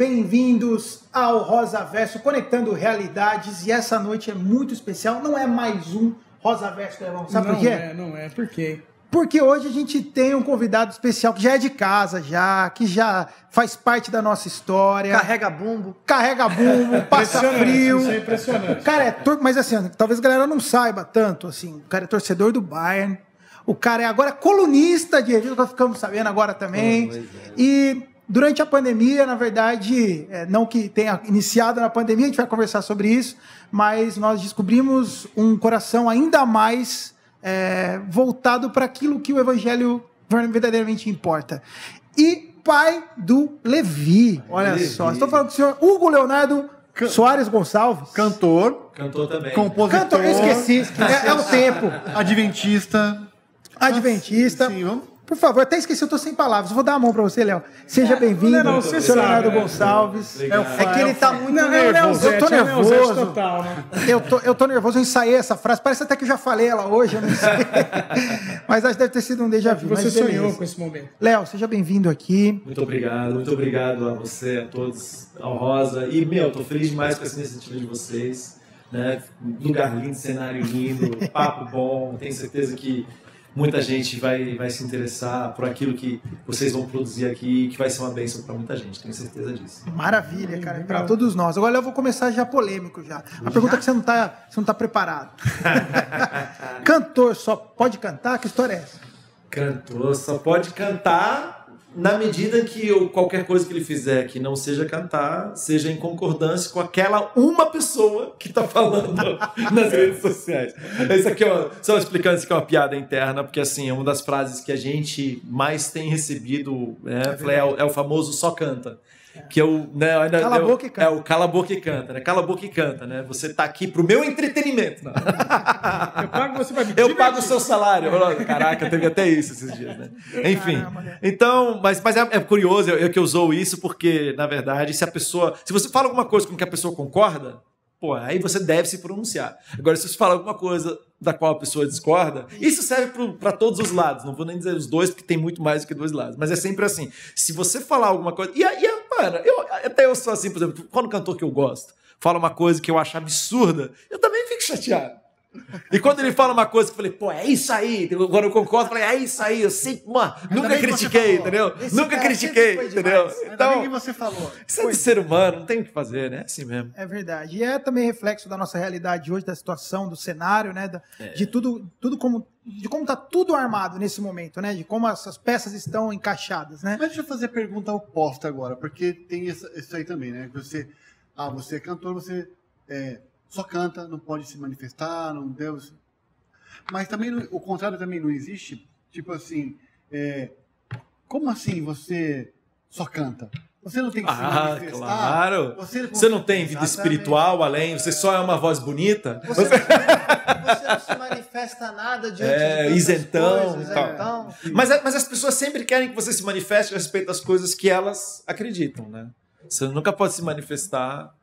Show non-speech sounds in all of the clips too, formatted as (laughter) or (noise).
bem-vindos ao Rosa Verso, conectando realidades. E essa noite é muito especial, não é mais um Rosa Verso, Levão. Sabe não por quê? É, não é, por quê? Porque hoje a gente tem um convidado especial que já é de casa, já, que já faz parte da nossa história. Carrega bumbo. Carrega bumbo, (laughs) passa frio. Isso é impressionante. Cara, é tor... mas assim, talvez a galera não saiba tanto, assim. O cara é torcedor do Bayern. O cara é agora colunista de revista, nós ficamos sabendo agora também. Pois é. E durante a pandemia, na verdade, é, não que tenha iniciado na pandemia, a gente vai conversar sobre isso, mas nós descobrimos um coração ainda mais é, voltado para aquilo que o evangelho verdadeiramente importa. E pai do Levi, olha Levi. só. Estou falando do senhor Hugo Leonardo Soares Gonçalves. Cantor, Cantou também. compositor, Cantor, eu esqueci. É, é o tempo. adventista. Adventista. Sim, vamos. Por favor, até esqueci, eu tô sem palavras. Vou dar a mão para você, Léo. Seja bem-vindo, Leonardo, você senhor sabe, Leonardo né? Gonçalves. É É que ele tá muito Não, é nervoso. Eu tô é nervoso. total, né? Eu tô, eu tô nervoso, eu ensaiei essa frase. Parece até que eu já falei ela hoje, eu não sei. (laughs) Mas acho que deve ter sido um déjà vu. Você mas beleza. sonhou com esse momento. Léo, seja bem-vindo aqui. Muito obrigado, muito obrigado a você, a todos, ao Rosa. E, meu, tô feliz demais com essa iniciativa de vocês. Né? Lugar lindo, cenário lindo, (laughs) papo bom. Tenho certeza que muita gente vai, vai se interessar por aquilo que vocês vão produzir aqui, que vai ser uma bênção para muita gente. Tenho certeza disso. Maravilha, cara, para todos nós. Agora eu vou começar já polêmico já. A pergunta é que você não tá, você não tá preparado. (laughs) Cantor só pode cantar? Que história é essa? Cantor só pode cantar na medida que eu, qualquer coisa que ele fizer que não seja cantar, seja em concordância com aquela uma pessoa que está falando (laughs) nas redes sociais. Isso aqui, ó, só explicando isso aqui é uma piada interna, porque assim, é uma das frases que a gente mais tem recebido né, é, o, é o famoso só canta. Que eu, né, ainda- Cala a eu- boca e canta. É o cala a boca e canta, né? Cala a boca e canta, né? Você tá aqui pro meu entretenimento. Não. Eu pago você vai me Eu pago o seu salário. Caraca, teve até isso esses dias, né? Enfim. Caramba? Então, mas, mas é, é curioso eu, eu que usou isso porque, na verdade, se a pessoa. Se você fala alguma coisa com que a pessoa concorda, pô, aí você deve se pronunciar. Agora, se você fala alguma coisa da qual a pessoa discorda, isso serve para todos os lados. Não vou nem dizer os dois, porque tem muito mais do que dois lados. Mas é sempre assim. Se você falar alguma coisa. E, aí, mano, eu, até eu sou assim, por exemplo, quando o cantor que eu gosto fala uma coisa que eu acho absurda, eu também fico chateado. E quando ele fala uma coisa que eu falei, pô, é isso aí. Agora eu concordo, falei, é isso aí. Eu sempre, mano, nunca critiquei, entendeu? Esse nunca critiquei, entendeu? Ainda bem que Então, você falou. isso é de ser humano, não tem o que fazer, né? É assim mesmo. É verdade. E é também reflexo da nossa realidade hoje, da situação, do cenário, né? da- É. De tudo, tudo como. De como tá tudo armado nesse momento, né? De como essas peças estão encaixadas, né? Mas deixa eu fazer a pergunta oposta agora, porque tem isso aí também, né? Você, ah, você é cantor, você é, só canta, não pode se manifestar, não deve. se- Mas também não- o contrário também não existe. Tipo assim, é, como assim você só canta? Você não tem que se Ah, claro. Você, Você não tem vida espiritual além, você só é uma voz bonita. Você, (laughs) você não se manifesta nada diante É, de isentão coisas, e tal. é, então, Mas, a- mas as pessoas sempre querem que você se manifeste a respeito das coisas que elas acreditam, né? Você nunca pode se manifestar,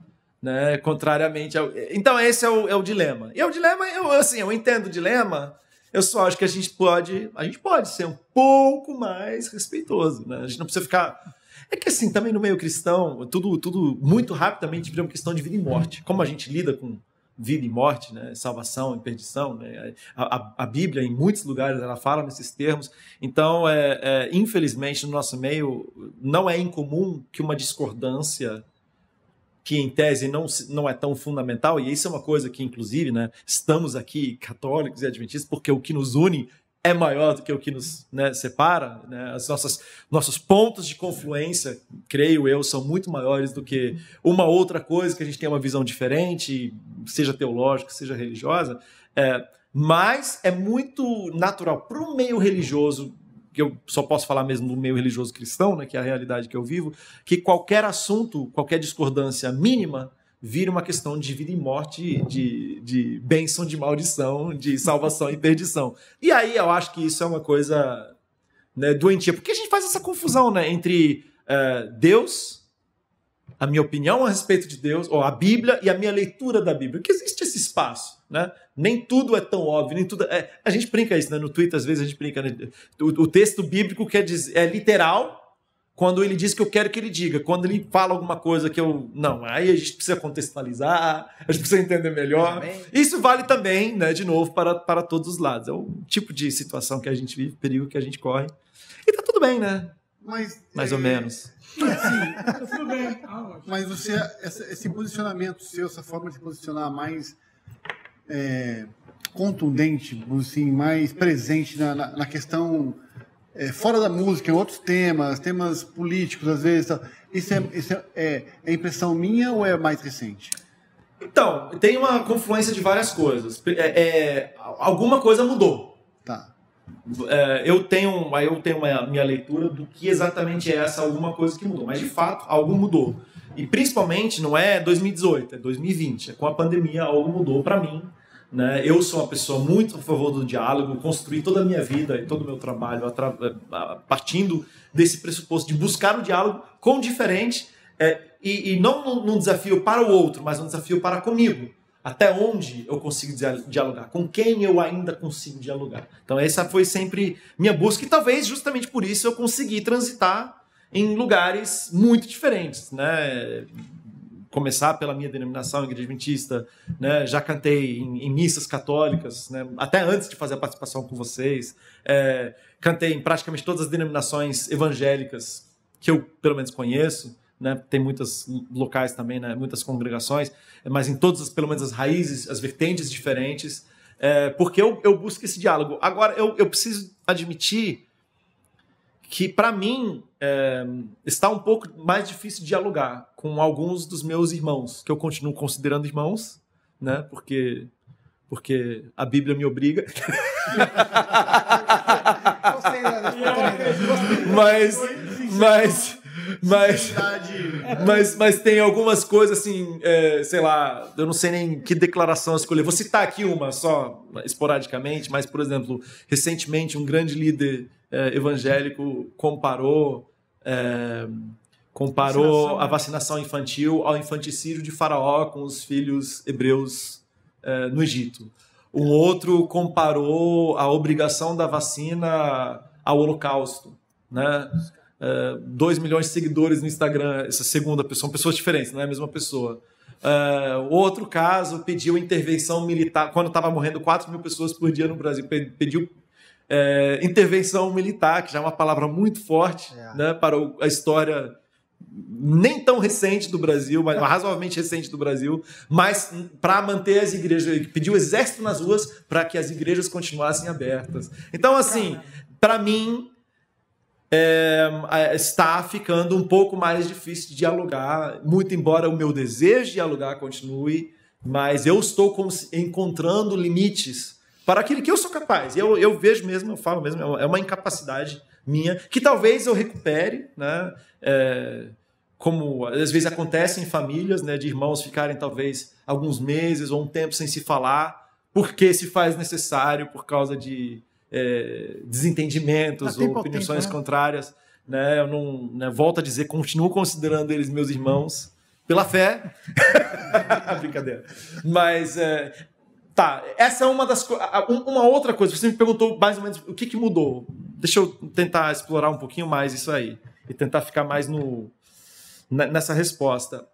né? Contrariamente ao... Então esse é o, é o dilema. E é o dilema, eu assim, eu entendo o dilema. Eu só acho que a gente pode, a gente pode ser um pouco mais respeitoso, né? A gente não precisa ficar é que assim, também no meio cristão, tudo, tudo muito rapidamente vira uma questão de vida e morte. Como a gente lida com vida e morte, né? salvação e perdição, né? a, a- a Bíblia, em muitos lugares, ela fala nesses termos. Então, é, é, infelizmente, no nosso meio, não é incomum que uma discordância que em tese não, não é tão fundamental, e isso é uma coisa que, inclusive, né, estamos aqui, católicos e adventistas, porque o que nos une é maior do que o que nos né, separa. Né? As nossas nossos pontos de confluência, creio eu, são muito maiores do que uma outra coisa que a gente tem uma visão diferente, seja teológica, seja religiosa. É, mas é muito natural para o meio religioso, que eu só posso falar mesmo do meio religioso cristão, né, que é a realidade que eu vivo, que qualquer assunto, qualquer discordância mínima vira uma questão de vida e morte, de, de bênção, de maldição, de salvação e (laughs) perdição. E aí eu acho que isso é uma coisa né, doentia, porque a gente faz essa confusão né, entre eh, Deus, a minha opinião a respeito de Deus, ou a Bíblia e a minha leitura da Bíblia, porque existe esse espaço, né? Nem tudo é tão óbvio, nem tudo é... A gente brinca isso, né? No Twitter, às vezes a gente brinca, né? o, o texto bíblico quer dizer, é literal, quando ele diz que eu quero que ele diga. Quando ele fala alguma coisa que eu. Não, aí a gente precisa contextualizar, a gente precisa entender melhor. Isso vale também, né, de novo, para, para todos os lados. É o tipo de situação que a gente vive, perigo que a gente corre. E tá tudo bem, né? Mas, Mais é, ou menos. (laughs) Tá tudo bem. Mas você, esse posicionamento seu, essa forma de se posicionar mais é, contundente, assim, mais presente na, na, na questão é, fora da música, em outros temas, temas políticos, às vezes. Isso, é, isso é, é, é impressão minha ou é mais recente? Então, tem uma confluência de várias coisas. É, é, alguma coisa mudou. Tá. É, eu tenho, aí eu tenho uma minha leitura do que exatamente é essa alguma coisa que mudou. Mas de fato, algo mudou. E principalmente não é 2018, é 2020. É com a pandemia algo mudou para mim. Né? Eu sou uma pessoa muito a favor do diálogo, construí toda a minha vida e todo o meu trabalho a- partindo desse pressuposto de buscar o diálogo com o diferente é, e, e não num- desafio para o outro, mas um desafio para comigo. Até onde eu consigo dia- dialogar? Com quem eu ainda consigo dialogar? Então, essa foi sempre minha busca, e talvez justamente por isso eu consegui transitar em lugares muito diferentes. Né? Começar pela minha denominação, Igreja Adventista, né? já cantei em, em missas católicas, né? até antes de fazer a participação com vocês. É, cantei em praticamente todas as denominações evangélicas que eu, pelo menos, conheço né? Tem muitos locais também, né? Muitas congregações, mas em todas, as, pelo menos as raízes, as vertentes diferentes, é, porque eu, eu busco esse diálogo. Agora, eu, eu preciso admitir que, para mim, é, está um pouco mais difícil dialogar com alguns dos meus irmãos, que eu continuo considerando irmãos, né? Porque, porque a Bíblia me obriga. Gostei. (laughs) mas, mas, mas, mas, mas tem algumas coisas assim, é, sei lá, eu não sei nem que declaração escolher. Vou citar aqui uma só, esporadicamente, mas, por exemplo, recentemente um grande líder é, evangélico comparou. é, comparou a vacinação infantil ao infanticídio de Faraó com os filhos hebreus é, no Egito. Um outro comparou a obrigação da vacina ao Holocausto, né? 2 milhões de seguidores no Instagram, essa segunda pessoa, são pessoas diferentes, não é a mesma pessoa. É, outro caso pediu intervenção militar, quando estava morrendo 4 mil pessoas por dia no Brasil, pe- pediu é, intervenção militar, que já é uma palavra muito forte É. né, para o- a história nem tão recente do Brasil, mas (laughs) razoavelmente recente do Brasil, mas para manter as igrejas, pediu exército nas ruas para que as igrejas continuassem abertas. Então, assim, para mim, é, está ficando um pouco mais difícil de dialogar, muito embora o meu desejo de dialogar continue, mas eu estou encontrando limites para aquilo que eu sou capaz. Eu, eu vejo mesmo, eu falo mesmo, é uma- é uma incapacidade minha, que talvez eu recupere, né? É, como às vezes acontece em famílias, né, de irmãos ficarem talvez alguns meses ou um tempo sem se falar, porque se faz necessário por causa de é, desentendimentos ou opiniões tempo, né? contrárias. Né, eu não né, volto a dizer, continuo considerando eles meus irmãos pela fé. (laughs) Brincadeira. Mas é, tá, essa é uma das. Uma outra coisa, você me perguntou mais ou menos o que, que mudou. Deixa eu tentar explorar um pouquinho mais isso aí e tentar ficar mais no ne- nessa resposta.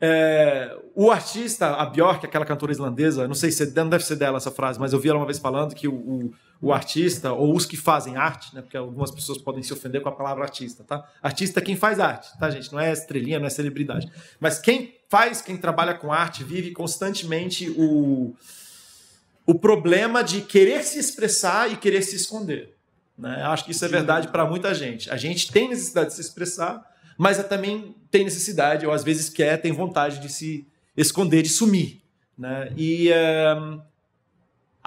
É, o artista, a Björk, aquela cantora islandesa, não sei se não deve ser dela essa frase, mas eu vi ela uma vez falando que o, o, o artista, ou os que fazem arte, né, porque algumas pessoas podem se ofender com a palavra artista, tá? Artista é quem faz arte, tá, gente? Não é estrelinha, não é celebridade. Mas quem faz, quem trabalha com arte, vive constantemente o, o problema de querer se expressar e querer se esconder. Né? Acho que isso é verdade para muita gente. A gente tem necessidade de se expressar, mas também tem necessidade, ou às vezes quer, tem vontade de se esconder, de sumir. Né? E eh,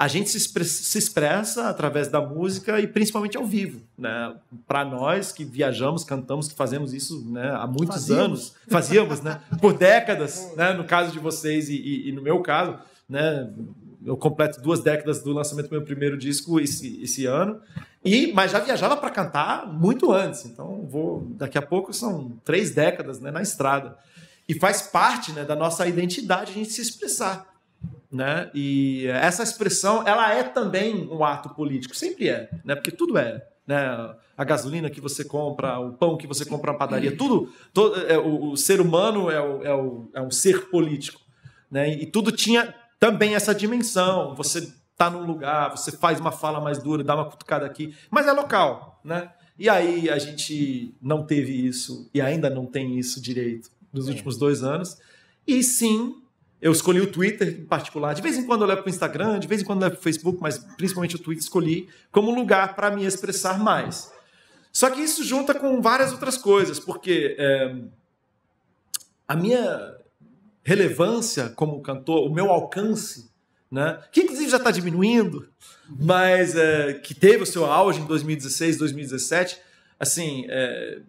a gente se, expre- se expressa através da música e principalmente ao vivo. Né? Para nós que viajamos, cantamos, que fazemos isso né, há muitos Fazíamos. anos, fazíamos né, por décadas, né, no caso de vocês e, e- e no meu caso. Né, eu completo duas décadas do lançamento do meu primeiro disco esse, esse ano. E, mas já viajava para cantar muito antes. Então, vou daqui a pouco são três décadas né, na estrada. E faz parte né, da nossa identidade a gente se expressar. Né? E essa expressão ela é também um ato político, sempre é, né? porque tudo é. né? A gasolina que você compra, o pão que você compra na padaria, tudo. todo- é, o, o ser humano é, o- é o- é um ser político, né? E tudo tinha também essa dimensão. Você tá num lugar, você faz uma fala mais dura, dá uma cutucada aqui, mas é local, né? E aí a gente não teve isso e ainda não tem isso direito nos últimos dois anos. E sim, eu escolhi o Twitter em particular. De vez em quando eu levo para o Instagram, de vez em quando eu levo para o Facebook, mas principalmente o Twitter escolhi como lugar para me expressar mais. Só que isso junta com várias outras coisas, porque é, a minha relevância como cantor, o meu alcance, né, que inclusive já está diminuindo, mas é, que teve o seu auge em 2016, 2017, assim, é,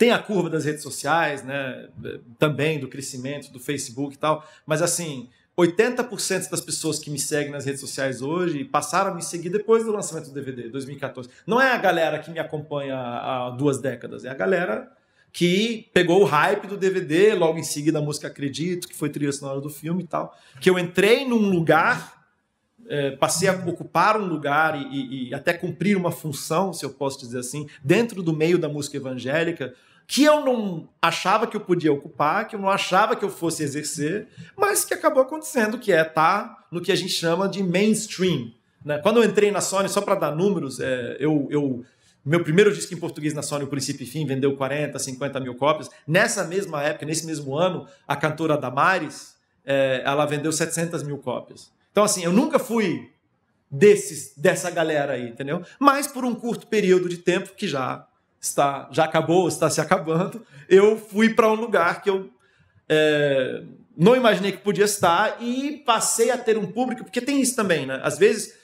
tem a curva das redes sociais, né, também do crescimento do Facebook e tal, mas assim, 80% das pessoas que me seguem nas redes sociais hoje passaram a me seguir depois do lançamento do DVD, 2014. Não é a galera que me acompanha há duas décadas, é a galera que pegou o hype do DVD, logo em seguida a música Acredito, que foi trilha sonora do filme e tal, que eu entrei num lugar, eh, passei a ocupar um lugar e, e- e até cumprir uma função, se eu posso dizer assim, dentro do meio da música evangélica, que eu não achava que eu podia ocupar, que eu não achava que eu fosse exercer, mas que acabou acontecendo, que é estar no que a gente chama de mainstream. né? Quando eu entrei na Sony, só para dar números, eh, eu, eu meu primeiro disco em português na Sony, O Princípio e Fim, vendeu 40, 50 mil cópias. Nessa mesma época, nesse mesmo ano, a cantora Damares, eh, ela vendeu 700 mil cópias. Então, assim, eu nunca fui desses, dessa galera aí, entendeu? Mas por um curto período de tempo, que já está, já acabou, está se acabando, eu fui para um lugar que eu é, não imaginei que podia estar e passei a ter um público, porque tem isso também, né? Às vezes,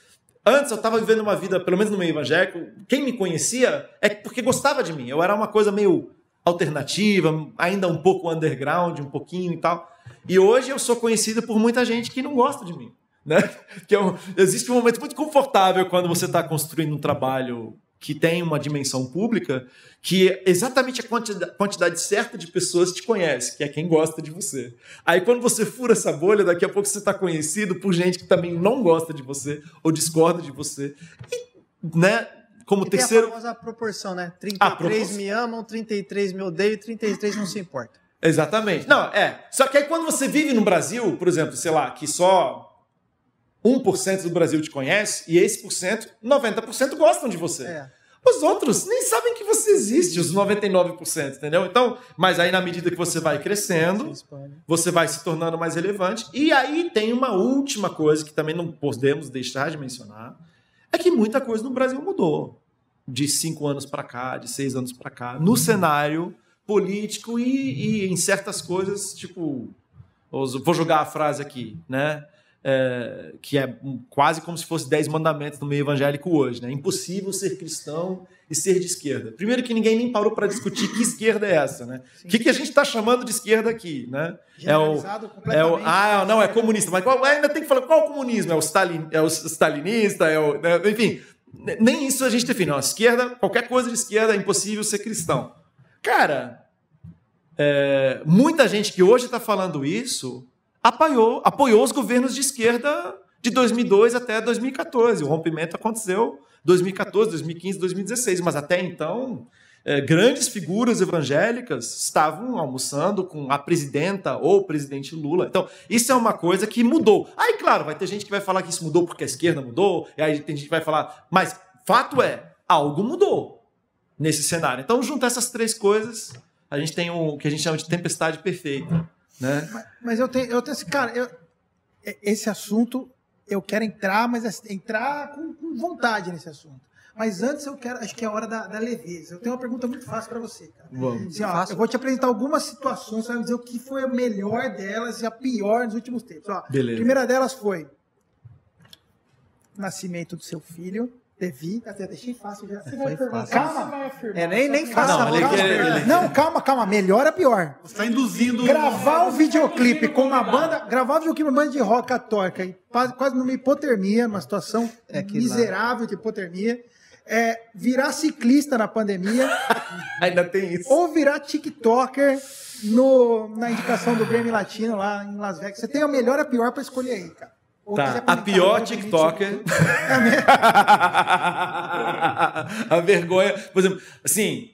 antes eu estava vivendo uma vida, pelo menos no meio evangélico, quem me conhecia é porque gostava de mim. Eu era uma coisa meio alternativa, ainda um pouco underground, um pouquinho e tal. E hoje eu sou conhecido por muita gente que não gosta de mim. Né? (laughs) Que é um- existe um momento muito confortável quando você está construindo um trabalho que tem uma dimensão pública, que exatamente a quantida- quantidade certa de pessoas te conhece, que é quem gosta de você. Aí quando você fura essa bolha, daqui a pouco você está conhecido por gente que também não gosta de você ou discorda de você. E, né, como E tem terceiro. a famosa proporção, né? Ah, 33 proporção. me amam, 33 me odeiam e 33 não se importa. Exatamente. Não, é. Só que aí quando você vive no Brasil, por exemplo, sei lá, que só 1% do Brasil te conhece, e esse por cento, 90% gostam de você. É. Os outros nem sabem que você existe, os 99%, entendeu? Então, mas aí na medida que você vai crescendo, você vai se tornando mais relevante. E aí tem uma última coisa que também não podemos deixar de mencionar, é que muita coisa no Brasil mudou. De cinco anos para cá, de seis anos para cá, no cenário político e, e em certas coisas, tipo, vou jogar a frase aqui, né? É, que é quase como se fosse 10 mandamentos no meio evangélico hoje, né? Impossível ser cristão e ser de esquerda. Primeiro que ninguém nem parou para discutir que esquerda é essa, né? O que, que a gente está chamando de esquerda aqui, né? É o, é o, ah, não, é comunista. Mas qual- ainda tem que falar qual comunismo? É o, Stalin, é o stalinista? É o, né? Enfim, ne- nem isso a gente define. Não, esquerda, qualquer coisa de esquerda é impossível ser cristão. Cara, é, muita gente que hoje está falando isso apoiou, apoiou os governos de esquerda de 2002 até 2014. O rompimento aconteceu 2014, 2015, 2016. Mas até então, é, grandes figuras evangélicas estavam almoçando com a presidenta ou o presidente Lula. Então, isso é uma coisa que mudou. Aí, claro, vai ter gente que vai falar que isso mudou porque a esquerda mudou, e aí tem gente que vai falar. Mas fato é, algo mudou nesse cenário. Então, juntar essas três coisas, a gente tem o que a gente chama de tempestade perfeita. Né? Mas eu tenho, eu tenho esse cara, eu- e- esse assunto eu quero entrar, mas assim, entrar com, com vontade nesse assunto. Mas antes eu quero, acho que é a hora da, da leveza. Eu tenho uma pergunta muito fácil para você, cara. Vamos. Assim, ó, Fácil. eu vou te apresentar algumas situações, você vai me dizer o que foi a melhor delas e a pior nos últimos tempos. Ó, Beleza. A primeira delas foi nascimento do seu filho, Devi. Até deixei fácil já. Você vai perguntar. Calma. É, nem, nem faça Não, quer- ele- Não, calma, calma. Melhor a pior. Você está induzindo. Gravar um videoclipe com uma banda, gravar um videoclipe com uma banda de rock católica e quase, numa hipotermia, uma situação É que miserável de hipotermia, é, virar ciclista na pandemia (laughs) Ainda tem isso. ou virar TikToker no, na indicação do Grammy Latino lá em Las Vegas. Você tem a melhor e a pior para escolher aí, cara. Tá, a pior TikToker. (laughs) (laughs) a vergonha. Por exemplo, assim,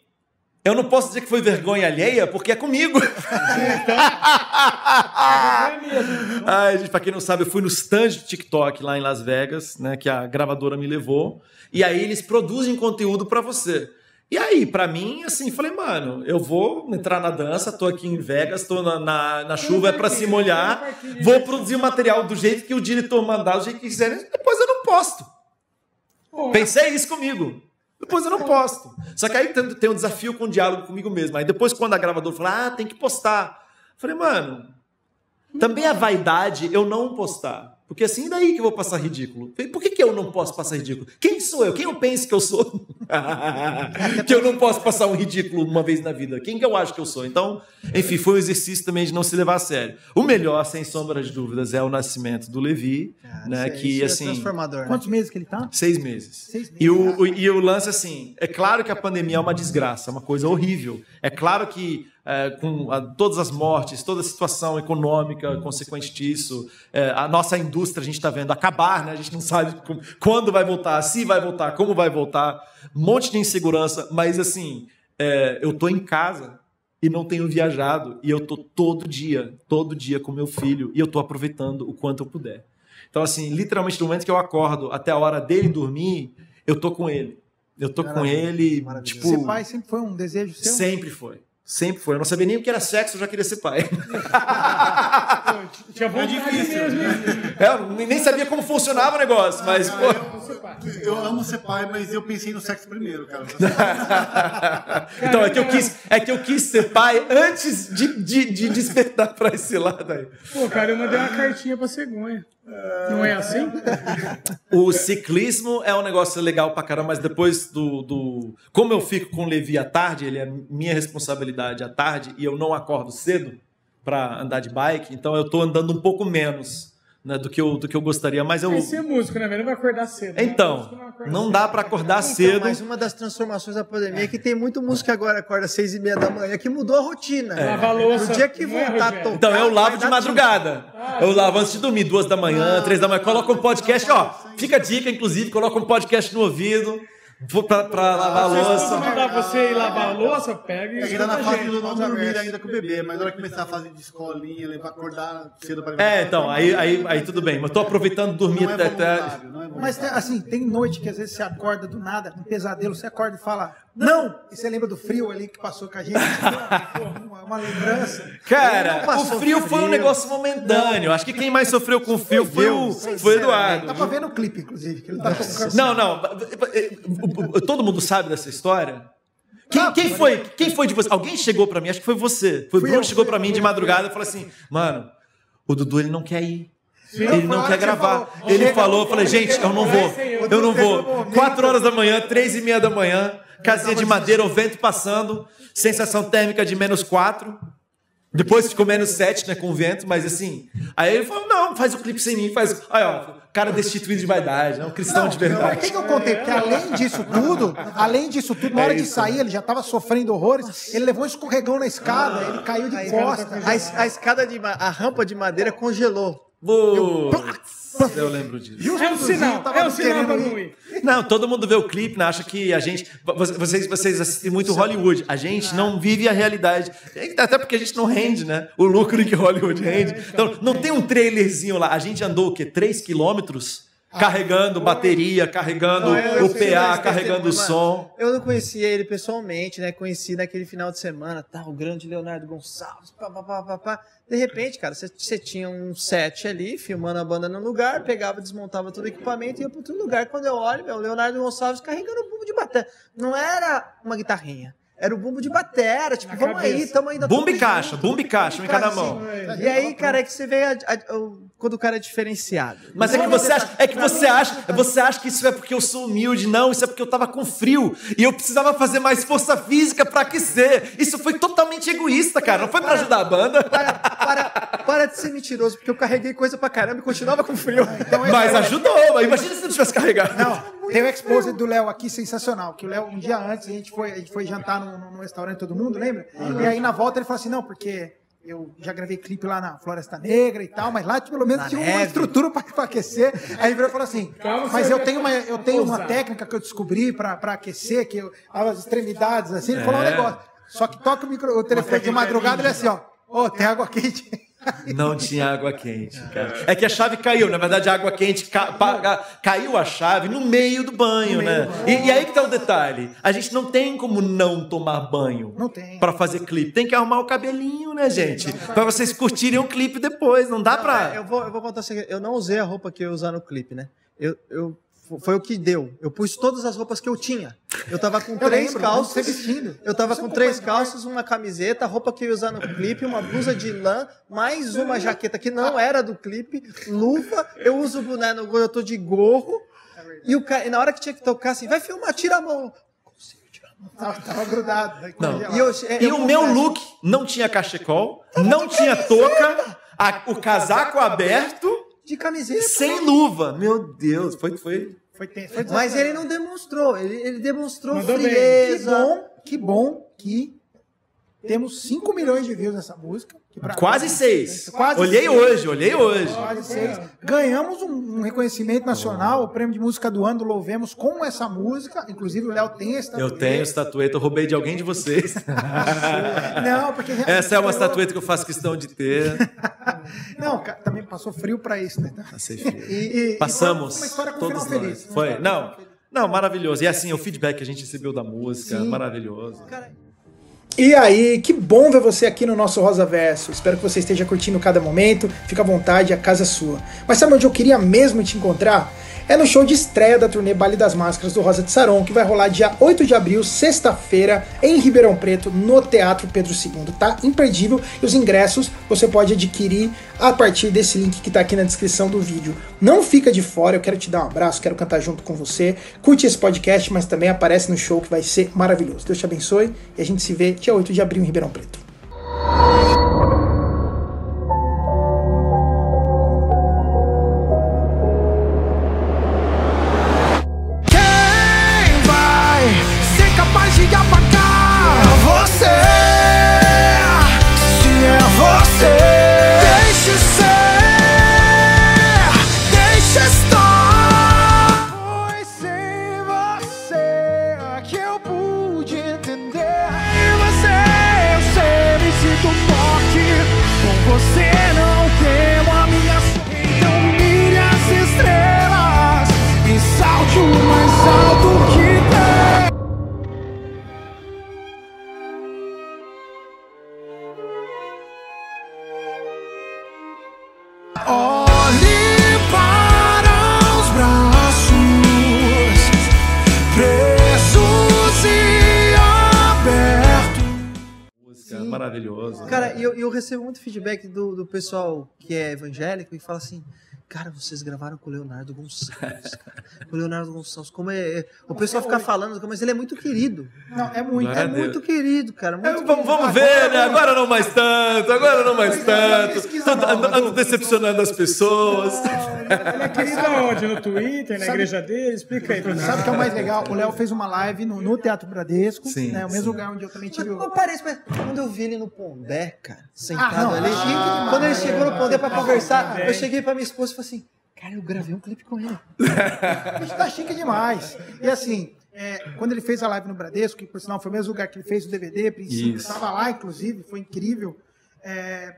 eu não posso dizer que foi vergonha alheia, porque é comigo. (laughs) Ai, gente, pra quem não sabe, eu fui no stand de TikTok lá em Las Vegas, né, que a gravadora me levou. E aí eles produzem conteúdo pra você. E aí, pra mim, assim, falei, mano, eu vou entrar na dança, tô aqui em Vegas, tô na, na, na chuva, é pra se molhar, vou produzir o material do jeito que o diretor mandar, do jeito que quiser, depois eu não posto. Pensei isso comigo. Depois eu não posto. Só que aí tem, tem um desafio com o diálogo comigo mesmo. Aí depois, quando a gravadora fala, ah, tem que postar. Falei, mano, também a vaidade eu não postar. Porque assim, daí que eu vou passar ridículo? Por que, que eu não posso passar ridículo? Quem sou eu? Quem eu penso que eu sou? (laughs) que eu não posso passar um ridículo uma vez na vida. Quem que eu acho que eu sou? Então, enfim, foi um exercício também de não se levar a sério. O melhor, sem sombra de dúvidas, é o nascimento do Levi, né? Isso é- que isso é assim. transformador. né? Quantos meses que ele tá? Seis meses. Seis meses. E o, o- e o lance, assim, é claro que a pandemia é uma desgraça, é uma coisa horrível. É claro que é, com a- todas as mortes, toda a situação econômica consequente disso, é, a nossa indústria a gente está vendo acabar, né? A gente não sabe como- quando vai voltar, se vai voltar, como vai voltar, um monte de insegurança, mas assim, é, eu tô em casa e não tenho viajado e eu tô todo dia, todo dia com meu filho e eu tô aproveitando o quanto eu puder. Então, assim, literalmente, no momento que eu acordo até a hora dele dormir, eu tô com ele. Eu tô com ele, tipo, Ser pai sempre foi um desejo seu? sempre foi. Sempre foi. Eu não sabia nem o que era sexo, eu já queria ser pai. (laughs) Tinha vontade mesmo. hein? É, eu nem sabia como funcionava o negócio, mas, pô. Eu amo ser pai, mas eu pensei no sexo primeiro, cara. (laughs) Então, é que eu quis, é que eu quis ser pai antes de, de, de despertar pra esse lado aí. Pô, cara, eu mandei uma cartinha pra cegonha. Não é assim? O ciclismo é um negócio legal pra caramba, mas depois do, do. Como eu fico com o Levi à tarde, ele é minha responsabilidade à tarde e eu não acordo cedo pra andar de bike, então eu tô andando um pouco menos né, do, que eu, do que eu gostaria, mas eu. Vai ser músico, né, velho? Não vai acordar cedo. né? Então, acorda não cedo. dá pra acordar Então, cedo. mas uma das transformações da pandemia é que tem muito músico que agora acorda às seis e meia da manhã, que mudou a rotina. Lavar a louça. No dia que não é, voltar a tocar. Então eu lavo de madrugada. Eu lavo antes de dormir, duas da manhã, três da manhã. Coloca um podcast, ó. Fica a dica, inclusive, coloca um podcast no ouvido vou pra, pra lavar a Se louça. mandar você ir lavar a louça, pega e tá na fase gente. do não dormir ainda com o bebê, mas na hora que começar a fase de escolinha, levar acordar cedo para É, então, aí, aí, aí tudo bem. Mas tô aproveitando dormir é até. é. Mas assim, tem noite que às vezes você acorda do nada, um pesadelo, você acorda e fala, não! E você lembra do frio ali que passou com a gente? (laughs) uma, uma lembrança. Cara, Não o frio, foi um frio. negócio momentâneo. Acho que quem mais sofreu com o frio foi o, foi o Eduardo. Dá pra ver no clipe, inclusive, que ele tá tocando. Não, não. Todo mundo sabe dessa história? Quem, quem foi? Quem foi de você? Alguém chegou pra mim, acho que foi você. Foi o Bruno eu, chegou eu, mim de madrugada e falou assim: mano, o Dudu ele não quer ir. Ele não quer gravar. falou, Ele falou, eu falei, gente, eu não vou. eu não vou. Quatro horas da manhã, três e meia da manhã, casinha de madeira, o vento passando, sensação térmica de menos quatro. Depois ficou menos sete, né, com o vento, mas assim. Aí ele falou: não, faz o clipe sem mim, faz. Aí, ó, cara destituído de vaidade, é um cristão de Por que, verdade. que eu contei? Porque além disso tudo, além disso tudo, na hora de sair, ele já estava sofrendo horrores, ele levou um escorregão na escada, ele caiu de costa. A, a escada de a rampa de madeira congelou. Putz, eu lembro disso. Justo É um o sinal, tava é um sinal querendo pra não ir. Não, todo mundo vê o clipe, né, acha que a gente. Vocês, vocês assistem muito Hollywood. A gente não vive a realidade. Até porque a gente não rende, né? O lucro que Hollywood rende. Então, não tem um trailerzinho lá. A gente andou o quê? 3 quilômetros? Carregando bateria, carregando Não, eu- eu o PA, carregando o som. Eu não conhecia ele pessoalmente, né? Conheci naquele final de semana, tá, o grande Leonardo Gonçalves, pá, pá, pá, pá. De repente, cara, você- você tinha um set ali, filmando a banda no lugar, pegava, desmontava todo o equipamento e ia para outro lugar. Quando eu olho, meu, o Leonardo Gonçalves carregando o bumbo de bateria. Não era uma guitarrinha, era o bumbo de bateria. Tipo, vamos aí, cabeça. tamo ainda Bumbo e caixa, bumbo e caixa, um em cada mão. E aí, cara, é que você vê a- a- o- quando o cara é diferenciado. Mas é que você acha, é que você acha, você acha que isso é porque eu sou humilde, não, isso é porque eu tava com frio e eu precisava fazer mais força física pra aquecer. Isso foi totalmente egoísta, cara, não foi pra ajudar a banda. Para, para, para de ser mentiroso, porque eu carreguei coisa pra caramba e continuava com frio. Então, é- Mas ajudou, imagina se não tivesse carregado. Não, tem o exposed do Léo aqui sensacional. Que o Léo, um dia antes, a gente foi, a gente foi jantar num, num restaurante todo mundo, lembra? E aí na volta ele falou assim: não, porque eu já gravei clipe lá na Floresta Negra e tal, mas lá pelo menos Na tinha uma neve. estrutura para aquecer. Aí ele virou e falou assim: Calma, Mas eu tenho uma, eu tenho uma pousar." técnica que eu descobri para aquecer, que eu, as extremidades, assim. Ele falou um É. negócio. Só que toca o, micro, o telefone de madrugada ele é assim: ó, ô, tem água quente. (laughs) Não tinha água quente, cara. É que a chave caiu. Na verdade, a água quente ca- caiu a chave no meio do banho, né? E, e aí que tá o detalhe. A gente não tem como não tomar banho. Não tem. Pra fazer clipe. Tem que arrumar o cabelinho, né, gente? Pra vocês curtirem o clipe depois. Não dá pra. É, Eu vou, eu vou contar assim, eu não usei a roupa que eu ia usar no clipe, né? Eu, eu, foi o que deu. Eu pus todas as roupas que eu tinha. Eu tava com Eu três lembro, calças. vestindo. Eu tava Você com três calças, uma camiseta, a roupa que eu ia usar no clipe, uma blusa de lã, mais uma jaqueta que não era do clipe, luva. Eu uso o boné no eu tô de gorro. E, o cara, e na hora que tinha que tocar assim, vai filmar, tira a mão. Tava, tava grudado. E, eu, é, E eu o meu look não tinha cachecol, não tinha touca, a- o casaco aberto, de camiseta. sem luva. Meu Deus, foi. foi... Foi foi Mas ele não demonstrou, ele, ele demonstrou Mandou bem. Que frieza. bom, que bom que temos 5 milhões de views nessa música. Quase seis. Quase olhei seis. hoje, olhei hoje. Quase seis. Ganhamos um, um reconhecimento nacional, o prêmio de música do ano, louvemos com essa música. Inclusive, o Léo tem essa Eu tenho estatueta, eu roubei de alguém de vocês. (laughs) Não, porque. Essa é uma estatueta que eu faço questão de ter. (laughs) Não, cara, também passou frio pra isso, né? Passei (laughs) frio. E, e Passamos. foi uma história com todos final nós. feliz. Foi. Não, não, maravilhoso. E assim, o feedback que a gente recebeu da música, Sim. maravilhoso. E aí, que bom ver você aqui no nosso Rosa Verso. Espero que você esteja curtindo cada momento. Fica à vontade, a casa é sua. Mas sabe onde eu queria mesmo te encontrar? É no show de estreia da turnê Baile das Máscaras do Rosa de Saron, que vai rolar dia 8 de abril, sexta-feira, em Ribeirão Preto, no Teatro Pedro II. Tá imperdível e os ingressos você pode adquirir a partir desse link que tá aqui na descrição do vídeo. Não fica de fora, eu quero te dar um abraço, quero cantar junto com você. Curte esse podcast, mas também aparece no show que vai ser maravilhoso. Deus te abençoe e a gente se vê dia 8 de abril em Ribeirão Preto. Feedback do, do pessoal que é evangélico e fala assim. Cara, vocês gravaram com o Leonardo Gonçalves. (laughs) cara. Com o Leonardo Gonçalves. Como é. é- O pessoal fica falando, mas ele é muito querido. Não, é muito. Glória É Deus. muito querido, cara. Muito É, vamos, querido. vamos ver, né? Agora não mais tanto, agora não mais tanto. ando, nova, ando decepcionando as pessoas. Ele é querido (laughs) aonde? No Twitter, na Sabe- igreja dele? Explica aí pra nós. Sabe o que é o mais legal? O Léo fez uma live no, no Teatro Bradesco, Sim, né? O mesmo sim. lugar onde eu também tive o. Não parece, mas quando eu vi ele no Pondé, cara, sentado Ah, não, ali, chique demais. quando ele chegou no Pondé pra conversar, eu cheguei pra minha esposa e falei assim, cara, eu gravei um clipe com ele. (laughs) A gente tá chique demais. E assim, é, quando ele fez a live no Bradesco, que por sinal foi o mesmo lugar que ele fez o DVD, princípio, estava lá, inclusive, foi incrível. é,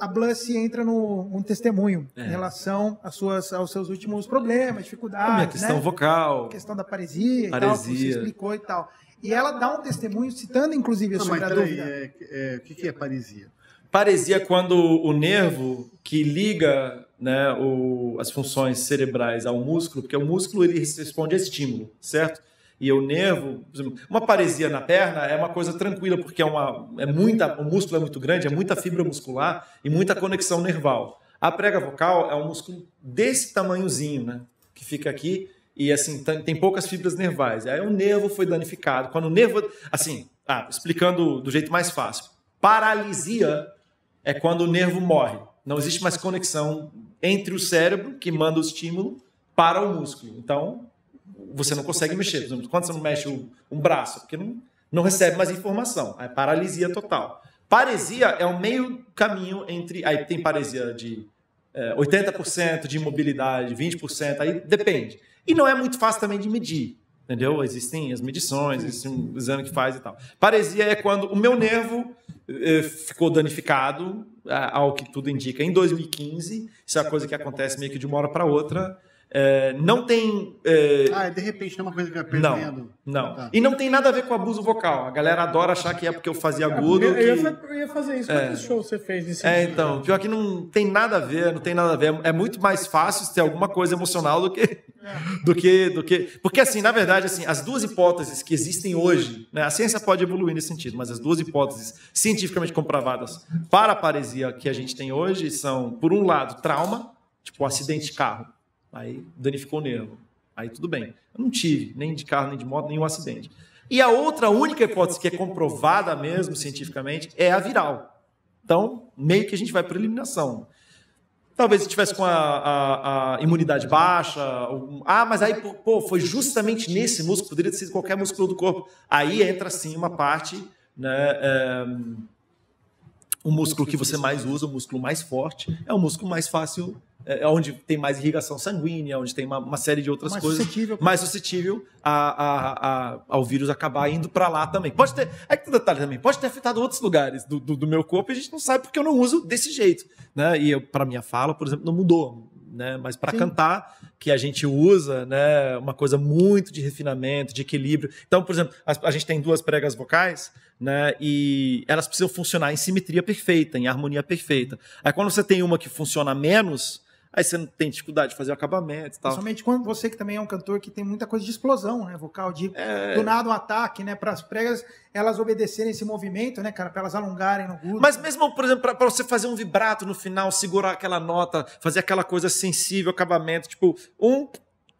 a Blussy entra no um testemunho em relação às suas, aos seus últimos problemas, dificuldades. A minha questão né? vocal. A questão da paresia, e tal, que você Paresia. explicou e tal. E ela dá um testemunho citando, inclusive, Não, sobre mas a peraí, dúvida. é, é, o que, que é paresia? Paresia quando o nervo que liga né, o- as funções cerebrais ao músculo, porque o músculo ele responde a estímulo, certo? E o nervo, uma paresia na perna é uma coisa tranquila, porque é uma, é muita, o músculo é muito grande, é muita fibra muscular e muita conexão nerval. A prega vocal é um músculo desse tamanhozinho, né? Que fica aqui e assim tem poucas fibras nervais. Aí o nervo foi danificado. Quando o nervo, assim, ah, explicando do jeito mais fácil, paralisia é quando o nervo morre. Não existe mais conexão entre o cérebro, que manda o estímulo, para o músculo. Então, você não consegue mexer. Por exemplo, quando você não mexe um braço, porque não, não recebe mais informação. É paralisia total. Paresia é o meio caminho entre. Aí tem paresia de é, 80% de imobilidade, 20%, aí depende. E não é muito fácil também de medir. Entendeu? Existem as medições, existe um exame que faz e tal. Paresia é quando o meu nervo eh, ficou danificado, ao que tudo indica, em 2015. Isso é uma coisa que acontece meio que de uma hora para outra. É, não tem. é, Ah, de repente não é uma coisa que vai não, perdendo. não. Tá. E não tem nada a ver com abuso vocal. A galera adora achar que é porque eu fazia agudo. Eu, eu que- eu ia fazer isso. Quantos shows você fez nesse É, dia? então, pior que não tem nada a ver, não tem nada a ver. É muito mais fácil ter alguma coisa emocional do que. Do que, do que. Porque, assim, na verdade, assim, as duas hipóteses que existem hoje, né, a ciência pode evoluir nesse sentido, mas as duas hipóteses cientificamente comprovadas para a paresia que a gente tem hoje são, por um lado, trauma, tipo acidente de carro. Aí danificou o nervo. Aí tudo bem. Eu não tive, nem de carro, nem de moto, nenhum acidente. E a outra única hipótese que é comprovada mesmo cientificamente é a viral. Então, meio que a gente vai para eliminação. Talvez se tivesse com a, a- a imunidade baixa. ou- ah, mas aí, pô, foi justamente nesse músculo, poderia ter sido qualquer músculo do corpo. Aí entra sim uma parte, né? é, o músculo que você mais usa, o músculo mais forte, é o músculo mais fácil, é é onde tem mais irrigação sanguínea, onde tem uma, uma série de outras Mais coisas suscetível. mais suscetível a, a- a- ao vírus acabar indo para lá também. Pode ter, é que tem um detalhe também, pode ter afetado outros lugares do, do, do meu corpo e a gente não sabe porque eu não uso desse jeito, né? E para minha fala, por exemplo, não mudou, né? Mas para cantar, que a gente usa, né? Uma coisa muito de refinamento, de equilíbrio. Então, por exemplo, a, a gente tem duas pregas vocais, né? E elas precisam funcionar em simetria perfeita, em harmonia perfeita. Aí quando você tem uma que funciona menos, aí você não tem dificuldade de fazer o acabamento e tal. Principalmente quando você que também é um cantor que tem muita coisa de explosão, né? Vocal, de É. do nada um ataque, né? Para as pregas elas obedecerem esse movimento, né, cara? Para elas alongarem no agudo. Mas mesmo, por exemplo, para você fazer um vibrato no final, segurar aquela nota, fazer aquela coisa sensível, acabamento, tipo, um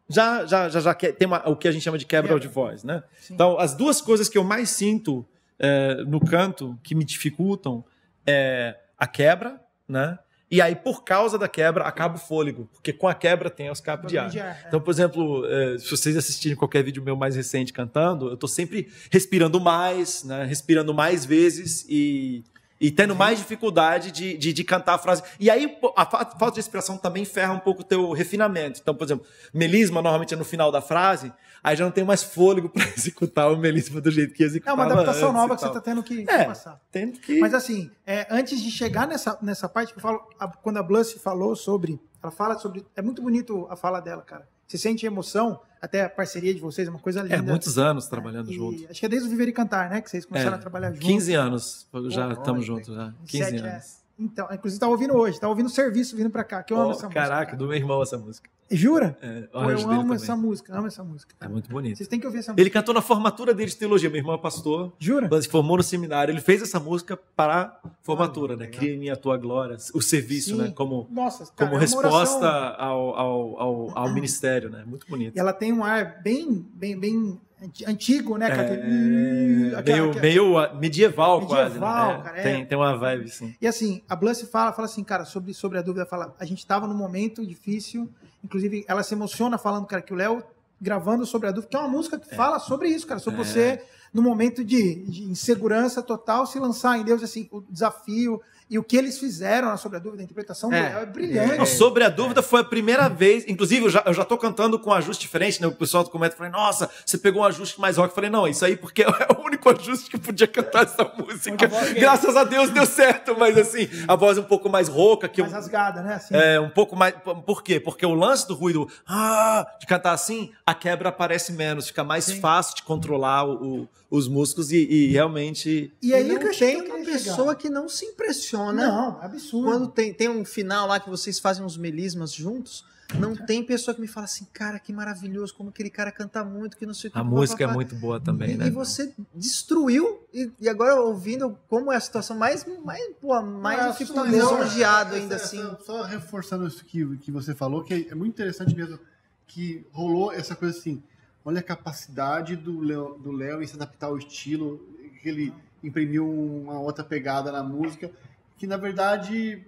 já já já, já tem uma- o que a gente chama de quebra Quebra. de voz, né? Sim. Então, as duas coisas que eu mais sinto é, no canto que me dificultam é a quebra, né? E aí, por causa da quebra, acaba o fôlego, porque com a quebra tem o escape de ar. É. Então, por exemplo, eh, se vocês assistirem qualquer vídeo meu mais recente cantando, eu tô sempre respirando mais, né? Respirando mais vezes e, e tendo mais dificuldade de, de, de cantar a frase. E aí, a fa- falta de respiração também ferra um pouco o teu refinamento. Então, por exemplo, melisma normalmente é no final da frase, aí já não tem mais fôlego (laughs) para executar o melisma do jeito que É executava uma adaptação nova que você está tendo que É. passar. Tendo que... Mas assim, é, antes de chegar nessa, nessa parte eu falo, a- quando a Blush falou sobre. Ela fala sobre. É muito bonito a fala dela, cara. Você sente emoção, até a parceria de vocês, é uma coisa linda. É, muitos anos trabalhando E junto. Acho que é desde o Viver e Cantar, né? Que vocês começaram É, a trabalhar juntos. 15 anos, já estamos juntos já. 15 Sete, é. anos. Então, inclusive tá ouvindo hoje, tá ouvindo o serviço vindo pra cá, que eu amo Oh, essa caraca, música. do meu irmão essa música. Jura? É, Pô, arranjo eu amo essa música, amo essa música. É muito bonito. Vocês têm que ouvir essa música. Ele cantou na formatura dele de teologia. Meu irmão é pastor, Jura? se formou no seminário. Ele fez essa música para a formatura, né? Cria em mim a tua glória. O serviço, Sim. né? Como, Nossa, cara, como é resposta oração. ao, ao, ao, ao ministério, né? Muito bonito. E ela tem um ar bem, bem, bem anti- antigo, né? cara? É, Aquele- aquela- meio, aquela- meio ah, medieval, quase. Medieval, né? cara, é. tem, tem uma vibe, sim. E assim, a Blush fala, fala assim, cara, sobre, sobre a dúvida, fala, a gente tava num momento difícil, inclusive ela se emociona falando, cara, que o Léo gravando sobre a dúvida, que é uma música que fala sobre isso, cara, sobre É. você no momento de, de insegurança total se lançar em Deus, assim, o desafio e o que eles fizeram na sobre a dúvida, a interpretação É. do Léo é brilhante. Não, sobre a dúvida, foi a primeira vez. Inclusive, eu já, eu já tô cantando com um ajuste diferente, né? O pessoal do comentário falou: Nossa, você pegou um ajuste mais rock. Eu falei: Não, isso aí porque (laughs) é o único ajuste que podia cantar essa música. Graças a Deus deu certo, mas assim, a voz um pouco mais rouca, que eu, mais rasgada, né? Assim, é, um pouco mais. Por quê? Porque o lance do ruído ah, de cantar assim, a quebra aparece menos, fica mais fácil de controlar o- o- os músculos e, e realmente. E aí não é que tem que uma chegar. pessoa que não se impressiona Não, é absurdo. quando tem, tem um final lá que vocês fazem uns melismas juntos. Não tem pessoa que me fala assim, cara, que maravilhoso, como aquele cara canta muito, que não sei o que. A música é pá, pá." muito boa também, e, né? e você destruiu, e, e agora ouvindo como é a situação, mais, mais, pô, mais eu fico lisonjeado ainda essa- assim. Só reforçando isso que, que você falou, que é muito interessante mesmo, que rolou essa coisa assim, olha a capacidade do Léo do Léo em se adaptar ao estilo, que ele imprimiu uma outra pegada na música, que na verdade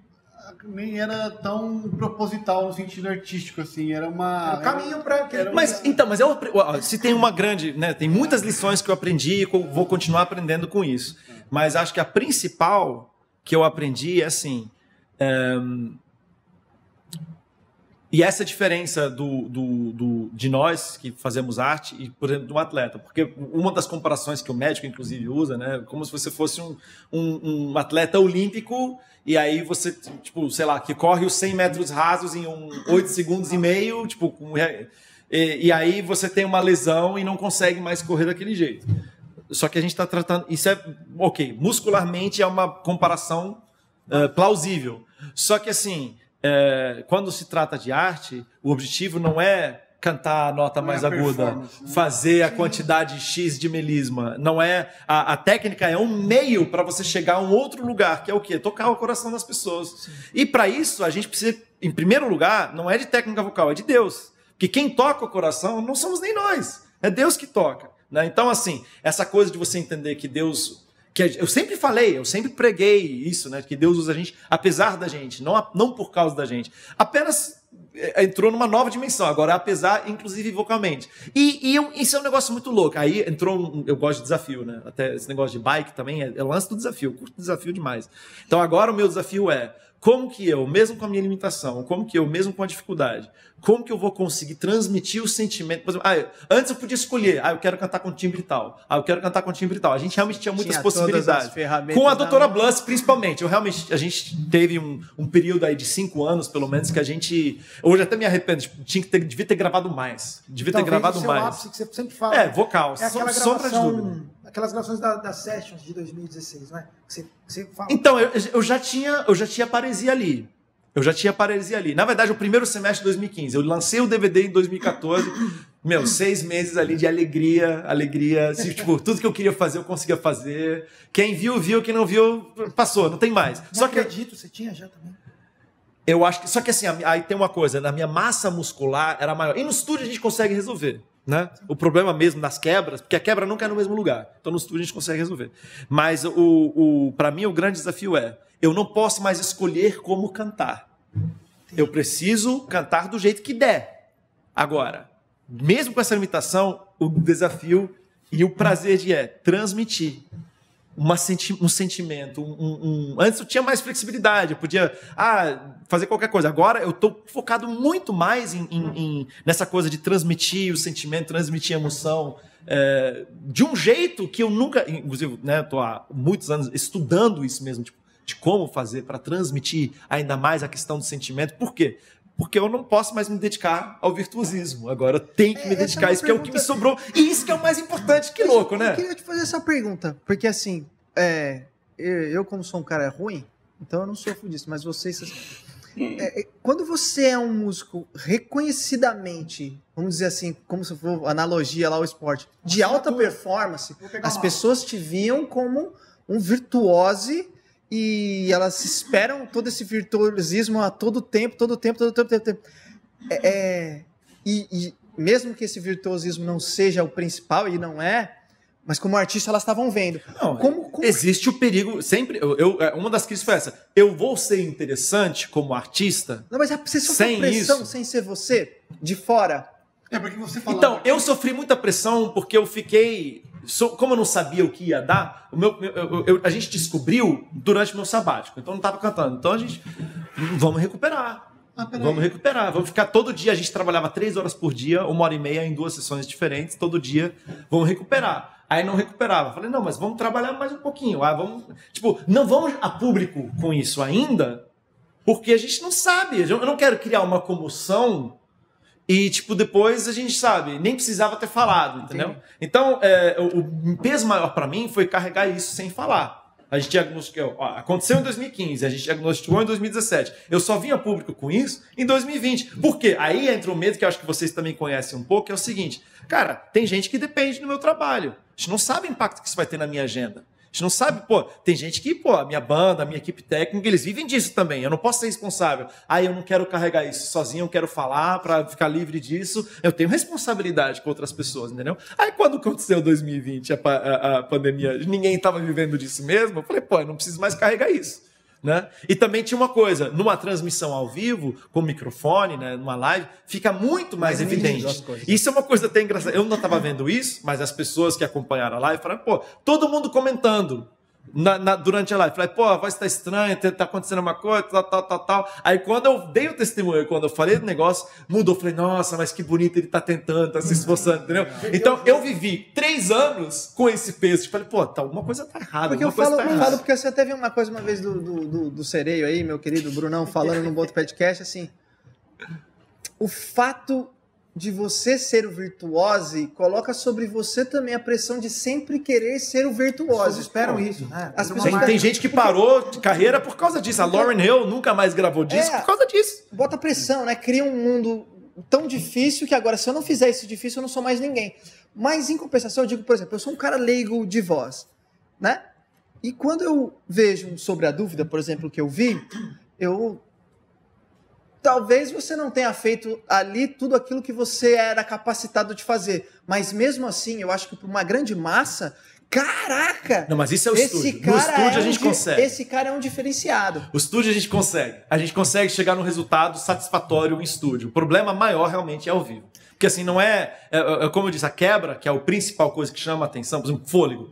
nem era tão proposital no sentido artístico, assim, era uma... Era o caminho era Mas então, mas eu ó, se tem uma grande, né, tem muitas lições que eu aprendi e vou continuar aprendendo com isso. Mas acho que a principal que eu aprendi é assim. é, e essa é diferença do, do, do- de nós que fazemos arte e, por exemplo, um atleta. Porque uma das comparações que o médico, inclusive, usa, né? Como se você fosse um, um, um atleta olímpico e aí você, tipo, sei lá, que corre os 100 metros rasos em um 8 segundos e meio, tipo, com, e, e aí você tem uma lesão e não consegue mais correr daquele jeito. Só que a gente está tratando. Isso é. Ok, muscularmente é uma comparação eh, plausível. Só que assim, eh, quando se trata de arte, o objetivo não é cantar a nota Não é mais a aguda, né? fazer a quantidade X de melisma. Não é. A, a técnica é um meio para você chegar a um outro lugar, que é o quê? Tocar o coração das pessoas. E para isso, a gente precisa, em primeiro lugar, não é de técnica vocal, é de Deus. Porque quem toca o coração não somos nem nós. É Deus que toca. né? Então, assim, essa coisa de você entender que Deus. Que eu sempre falei, eu sempre preguei isso, né? Que Deus usa a gente apesar da gente, não, não por causa da gente. Apenas é, entrou numa nova dimensão, agora apesar, inclusive vocalmente. E, e isso é um negócio muito louco. Aí entrou um. Eu gosto de desafio, né? Até esse negócio de bike também é, é lance do desafio. Curto desafio demais. Então agora o meu desafio é como que eu, mesmo com a minha limitação, como que eu, mesmo com a dificuldade, como que eu vou conseguir transmitir o sentimento? Por exemplo, ah, eu- antes eu podia escolher, ah, eu quero cantar com timbre tal, ah, eu quero cantar com timbre tal. A gente realmente tinha muitas Tinha possibilidades. Com a doutora. Bluss, principalmente. Eu realmente, a gente teve um, um período aí de cinco anos, pelo menos, que a gente. Hoje até me arrependo, tipo, tinha que ter, devia ter gravado mais. Devia ter Talvez gravado o seu mais. ápice que você sempre fala. É, vocal, É som- sombra de dúvida. Aquelas gravações da- das sessions de 2016, não é? Que você, que você fala. Então, eu, eu já tinha, eu já tinha paresia ali. Eu já tinha paresia ali. Na verdade, o primeiro semestre de 2015. Eu lancei o DVD em 2014. (laughs) Meu, seis meses ali de alegria, alegria. Assim, tipo, tudo que eu queria fazer, eu conseguia fazer. Quem viu, viu. Quem não viu, passou. Não tem mais. Não Só que acredito, você tinha já também. Eu acho que. Só que assim, aí tem uma coisa, na minha massa muscular era maior. E no estúdio a gente consegue resolver. Né? O problema mesmo das quebras, porque a quebra nunca é no mesmo lugar. Então no estúdio a gente consegue resolver. Mas o, o, para mim o grande desafio é: eu não posso mais escolher como cantar. Eu preciso cantar do jeito que der. Agora, mesmo com essa limitação, o desafio e o prazer de é transmitir senti um sentimento. Um, um- Antes eu tinha mais flexibilidade, eu podia ah, fazer qualquer coisa. Agora eu estou focado muito mais em, em- em- nessa coisa de transmitir o sentimento, transmitir a emoção. é, de um jeito que eu nunca. Inclusive, né, estou há muitos anos estudando isso mesmo, tipo, de como fazer para transmitir ainda mais a questão do sentimento. Por quê? Porque eu não posso mais me dedicar ao virtuosismo. Agora eu tenho que me É, essa é dedicar a isso, que é o que me sobrou. E isso que é o mais importante. Que louco, né? Eu queria te fazer essa pergunta, porque assim, é, eu, como sou um cara ruim, então eu não sofro disso, mas vocês... é, é, quando você é um músico reconhecidamente, vamos dizer assim, como se for analogia lá ao esporte, de alta performance, as pessoas te viam como um virtuose e elas esperam todo esse virtuosismo a todo tempo, todo tempo, todo tempo, todo tempo. É, é, e, e mesmo que esse virtuosismo não seja o principal, e não é, mas como artista elas estavam vendo. Não, Como- como- Existe o perigo. Sempre. Eu, eu- é, uma das crises foi essa. Eu vou ser interessante como artista. Não, mas você sofreu Sem pressão isso- sem ser você, de fora. É porque você falava. Então, eu sofri muita pressão porque eu fiquei. So- como eu não sabia o que ia dar, meu, eu- eu- a gente descobriu durante o meu sabático. Então eu não estava cantando. Então a gente. "Hum, Vamos recuperar. Ah. Vamos recuperar. Vamos ficar todo dia. A gente trabalhava três horas por dia, uma hora e meia em duas sessões diferentes, todo dia. Vamos recuperar. Aí não recuperava. Falei, não, mas vamos trabalhar mais um pouquinho. Ah, vamos. Tipo, não vamos a público com isso ainda, porque a gente não sabe. Eu não quero criar uma comoção e, tipo, depois a gente sabe, nem precisava ter falado, entendeu? Então, é, o, o peso maior pra mim foi carregar isso sem falar. A gente diagnosticou, ó, aconteceu em 2015, a gente diagnosticou em 2017. Eu só vim a público com isso em 2020. Por quê? Aí entra o medo que eu acho que vocês também conhecem um pouco, que é o seguinte: cara, tem gente que depende do meu trabalho. A gente não sabe o impacto que isso vai ter na minha agenda. A gente não sabe, pô, tem gente que, pô, a minha banda, a minha equipe técnica, eles vivem disso também. Eu não posso ser responsável. Ah, eu não quero carregar isso sozinho, eu quero falar para ficar livre disso. Eu tenho responsabilidade com outras pessoas, entendeu? Aí quando aconteceu 2020, a, a- a pandemia, ninguém estava vivendo disso mesmo, eu falei, pô, eu não preciso mais carregar isso. Né? E também tinha uma coisa, numa transmissão ao vivo, com microfone, né, numa live, fica muito mais, Mais evidente. as coisas. Isso é uma coisa até engraçada. Eu não estava vendo isso, mas as pessoas que acompanharam a live falaram, pô, todo mundo comentando. Na- na- durante a live. Falei, pô, a voz tá estranha, tá, acontecendo uma coisa, tal, tal, tal, tal. Aí quando eu dei o testemunho, quando eu falei do negócio, mudou. Falei, nossa, mas que bonito ele tá tentando, tá se esforçando, entendeu? Então eu vivi três anos com esse peso. Falei, pô, tá, alguma coisa tá errada, Porque eu falo, tá eu falo porque você até viu uma coisa uma vez do, do, do, do Sereio aí, meu querido Brunão, falando num outro podcast, assim. O fato de você ser o virtuose coloca sobre você também a pressão de sempre querer ser o virtuose. esperam isso, né? As pessoas Tem, marca- tem gente que parou de carreira por causa disso. A Lauren Hill nunca mais gravou disco É. por causa disso. Bota pressão, né? Cria um mundo tão difícil que agora, se eu não fizer isso difícil, eu não sou mais ninguém. Mas, em compensação, eu digo, por exemplo, eu sou um cara leigo de voz, né? E quando eu vejo sobre a dúvida, por exemplo, que eu vi, eu. Talvez você não tenha feito ali tudo aquilo que você era capacitado de fazer. Mas mesmo assim, eu acho que para uma grande massa, caraca! Não, mas isso é o estúdio. No estúdio é a um gente di- consegue. Esse cara é um diferenciado. O estúdio a gente consegue. A gente consegue chegar num resultado satisfatório em estúdio. O problema maior realmente é ao vivo. Porque assim, não é, é- é como eu disse, a quebra, que é a principal coisa que chama a atenção, por exemplo, fôlego.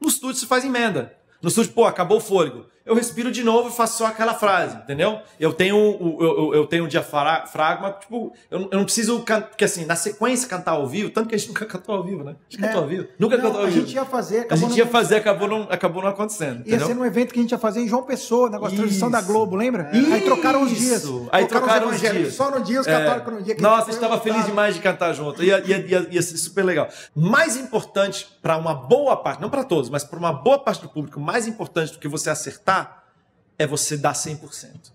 No estúdio se faz emenda. No estúdio, pô, acabou o fôlego. Eu respiro de novo e faço só aquela frase, entendeu? Eu tenho eu, eu- eu tenho um diafragma, tipo, eu, não- eu não preciso porque assim, na sequência cantar ao vivo, tanto que a gente nunca cantou ao vivo, né? A gente É. cantou ao vivo. Nunca Não, cantou ao a vivo. gente ia fazer, a acabou gente não- ia fazer, acabou não, acabou não acontecendo, Ia entendeu? ser num evento que a gente ia fazer em João Pessoa, negócio de transmissão da. Globo, lembra? Aí trocaram os dias. Aí trocaram os evangélicos dias. Só no dia, os É. católicos no dia. que Nossa, a gente gente estava feliz demais de cantar junto. Ia, ia, ia, ia ser super legal. Mais importante para uma boa parte, não para todos, mas para uma boa parte do público, mais importante do que você acertar é você dar 100%.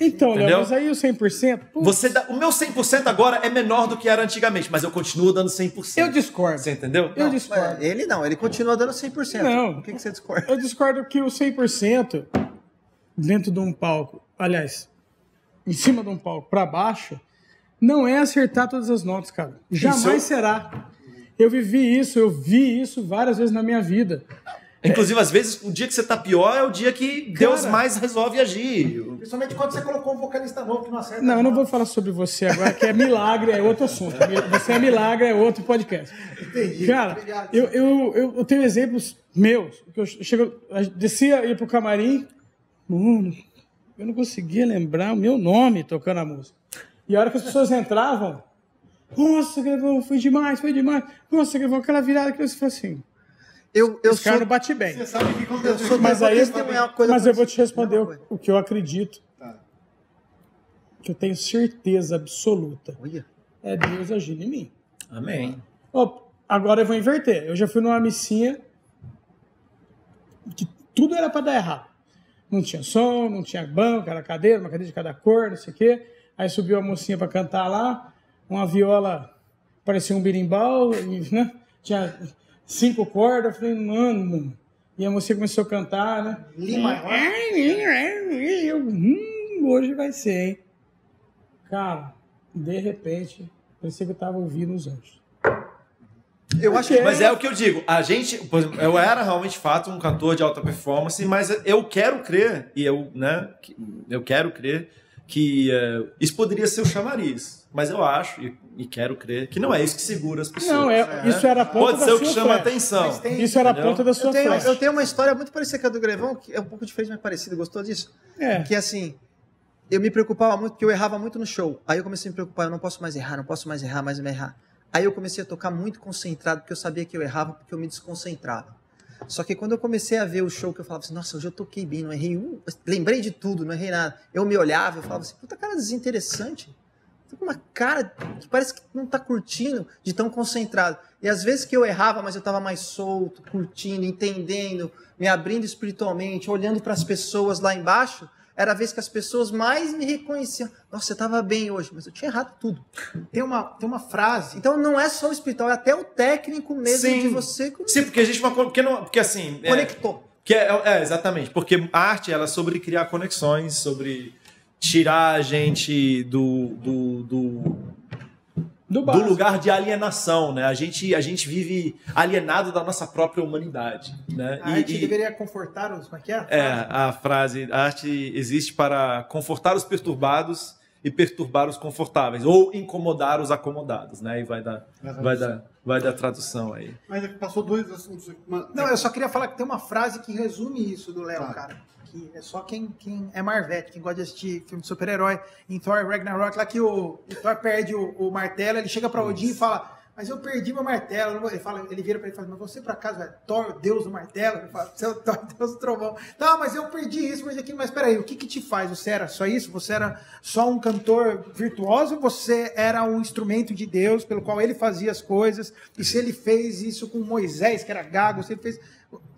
Então, Léo, Entendeu? mas aí o 100%. pô, Você dá, o meu 100% agora é menor do que era antigamente, mas eu continuo dando 100%. eu discordo. Você entendeu? Eu Não, discordo. Ele não, ele continua dando 100%. Não. O que, que você discorda? Eu discordo que o 100% dentro de um palco, aliás, em cima de um palco para baixo, não é acertar todas as notas, cara. Jamais Isso será. Eu vivi isso, eu vi isso várias vezes na minha vida. Inclusive, às vezes, o dia que você tá pior é o dia que Deus Cara. mais resolve agir. Principalmente quando você colocou um vocalista novo que não acerta. Não, eu não vou falar sobre você agora, que é milagre, é outro assunto. Você é milagre, é outro podcast. Entendi. Cara, Obrigado. eu, eu, eu tenho exemplos meus. Que eu chego, eu descia, ia pro camarim, mano, eu não conseguia lembrar o meu nome tocando a música. E a hora que as pessoas entravam, nossa, Grevão, foi demais, foi demais. Nossa, Grevão, aquela virada que você falou assim, Eu, eu esse cara sou, não bate bem. Você sabe o que eu aconteceu. sou Mas eu aí, vou testemunhar uma coisa mas eu vou te responder o, o que eu acredito, Tá. que eu tenho certeza absoluta. Olha. É Deus agindo em mim. Amém. Ó, agora eu vou inverter. Eu já fui numa missinha que tudo era pra dar errado. Não tinha som, não tinha banco, era cadeira, uma cadeira de cada cor, não sei o quê. Aí subiu a mocinha pra cantar lá, uma viola parecia um birimbau, e, né? tinha cinco cordas. Eu falei, mano. E a mocinha começou a cantar, né? Lima. Eu, hum, hoje vai ser, hein? Cara, de repente, parecia que eu tava ouvindo os anjos. Eu acho que Mas é o que eu digo, a gente, eu era realmente de fato um cantor de alta performance, mas eu quero crer, e eu, né, eu quero crer que eh, isso poderia ser o chamariz, mas eu acho e, e quero crer que não é isso que segura as pessoas. Não, é, isso era a ponta Pode da ser o que chama flecha. atenção. Tem- Isso era a ponta da sua eu tenho, eu tenho uma história muito parecida com a do Grevão, que é um pouco diferente, mas parecida. Gostou disso? É. Que assim, eu me preocupava muito, porque eu errava muito no show. Aí eu comecei a me preocupar, eu não posso mais errar, não posso mais errar, mais errar. Aí eu comecei a tocar muito concentrado, porque eu sabia que eu errava, porque eu me desconcentrava. Só que quando eu comecei a ver o show, que eu falava assim, nossa, hoje eu toquei bem, não errei um, lembrei de tudo, não errei nada. Eu me olhava, eu falava assim, puta cara desinteressante. Com uma cara que parece que não tá curtindo de tão concentrado. E às vezes que eu errava, mas eu tava mais solto, curtindo, entendendo, me abrindo espiritualmente, olhando para as pessoas lá embaixo, era a vez que as pessoas mais me reconheciam. Nossa, você tava bem hoje, mas eu tinha errado tudo. Tem uma, tem uma frase. Então não é só o espiritual, é até o técnico mesmo Sim. de você Sim, porque a gente porque não, porque assim, é, conectou. que é, é, exatamente, porque a arte ela é sobre criar conexões, sobre tirar a gente do, do, do, Do, do lugar de alienação, né? A gente, a gente vive alienado da nossa própria humanidade, né? A arte deveria confortar os. Como é que é? é a frase, a arte existe para confortar os perturbados e perturbar os confortáveis, ou incomodar os acomodados, né? E vai dar, vai dar, vai dar tradução aí. Mas é passou dois assuntos. Uma... Não, eu só queria falar que tem uma frase que resume isso do Léo, Tá. cara. Que é só quem, quem é Marvete, quem gosta de assistir filme de super-herói. Em Thor Ragnarok, lá que o, o Thor perde o, o martelo, ele chega pra Odin e fala. Mas eu perdi meu martelo. eu não vou-" Ele, fala, ele vira pra ele e fala: Mas você por acaso é Thor, Deus do martelo? Ele fala: Seu Thor, (laughs) Deus do trovão. Tá, mas eu perdi isso, perdi aquilo. Mas peraí, o que que te faz? Você era só isso? Você era só um cantor virtuoso? Ou você era um instrumento de Deus pelo qual ele fazia as coisas? E se ele fez isso com Moisés, que era gago, se ele fez.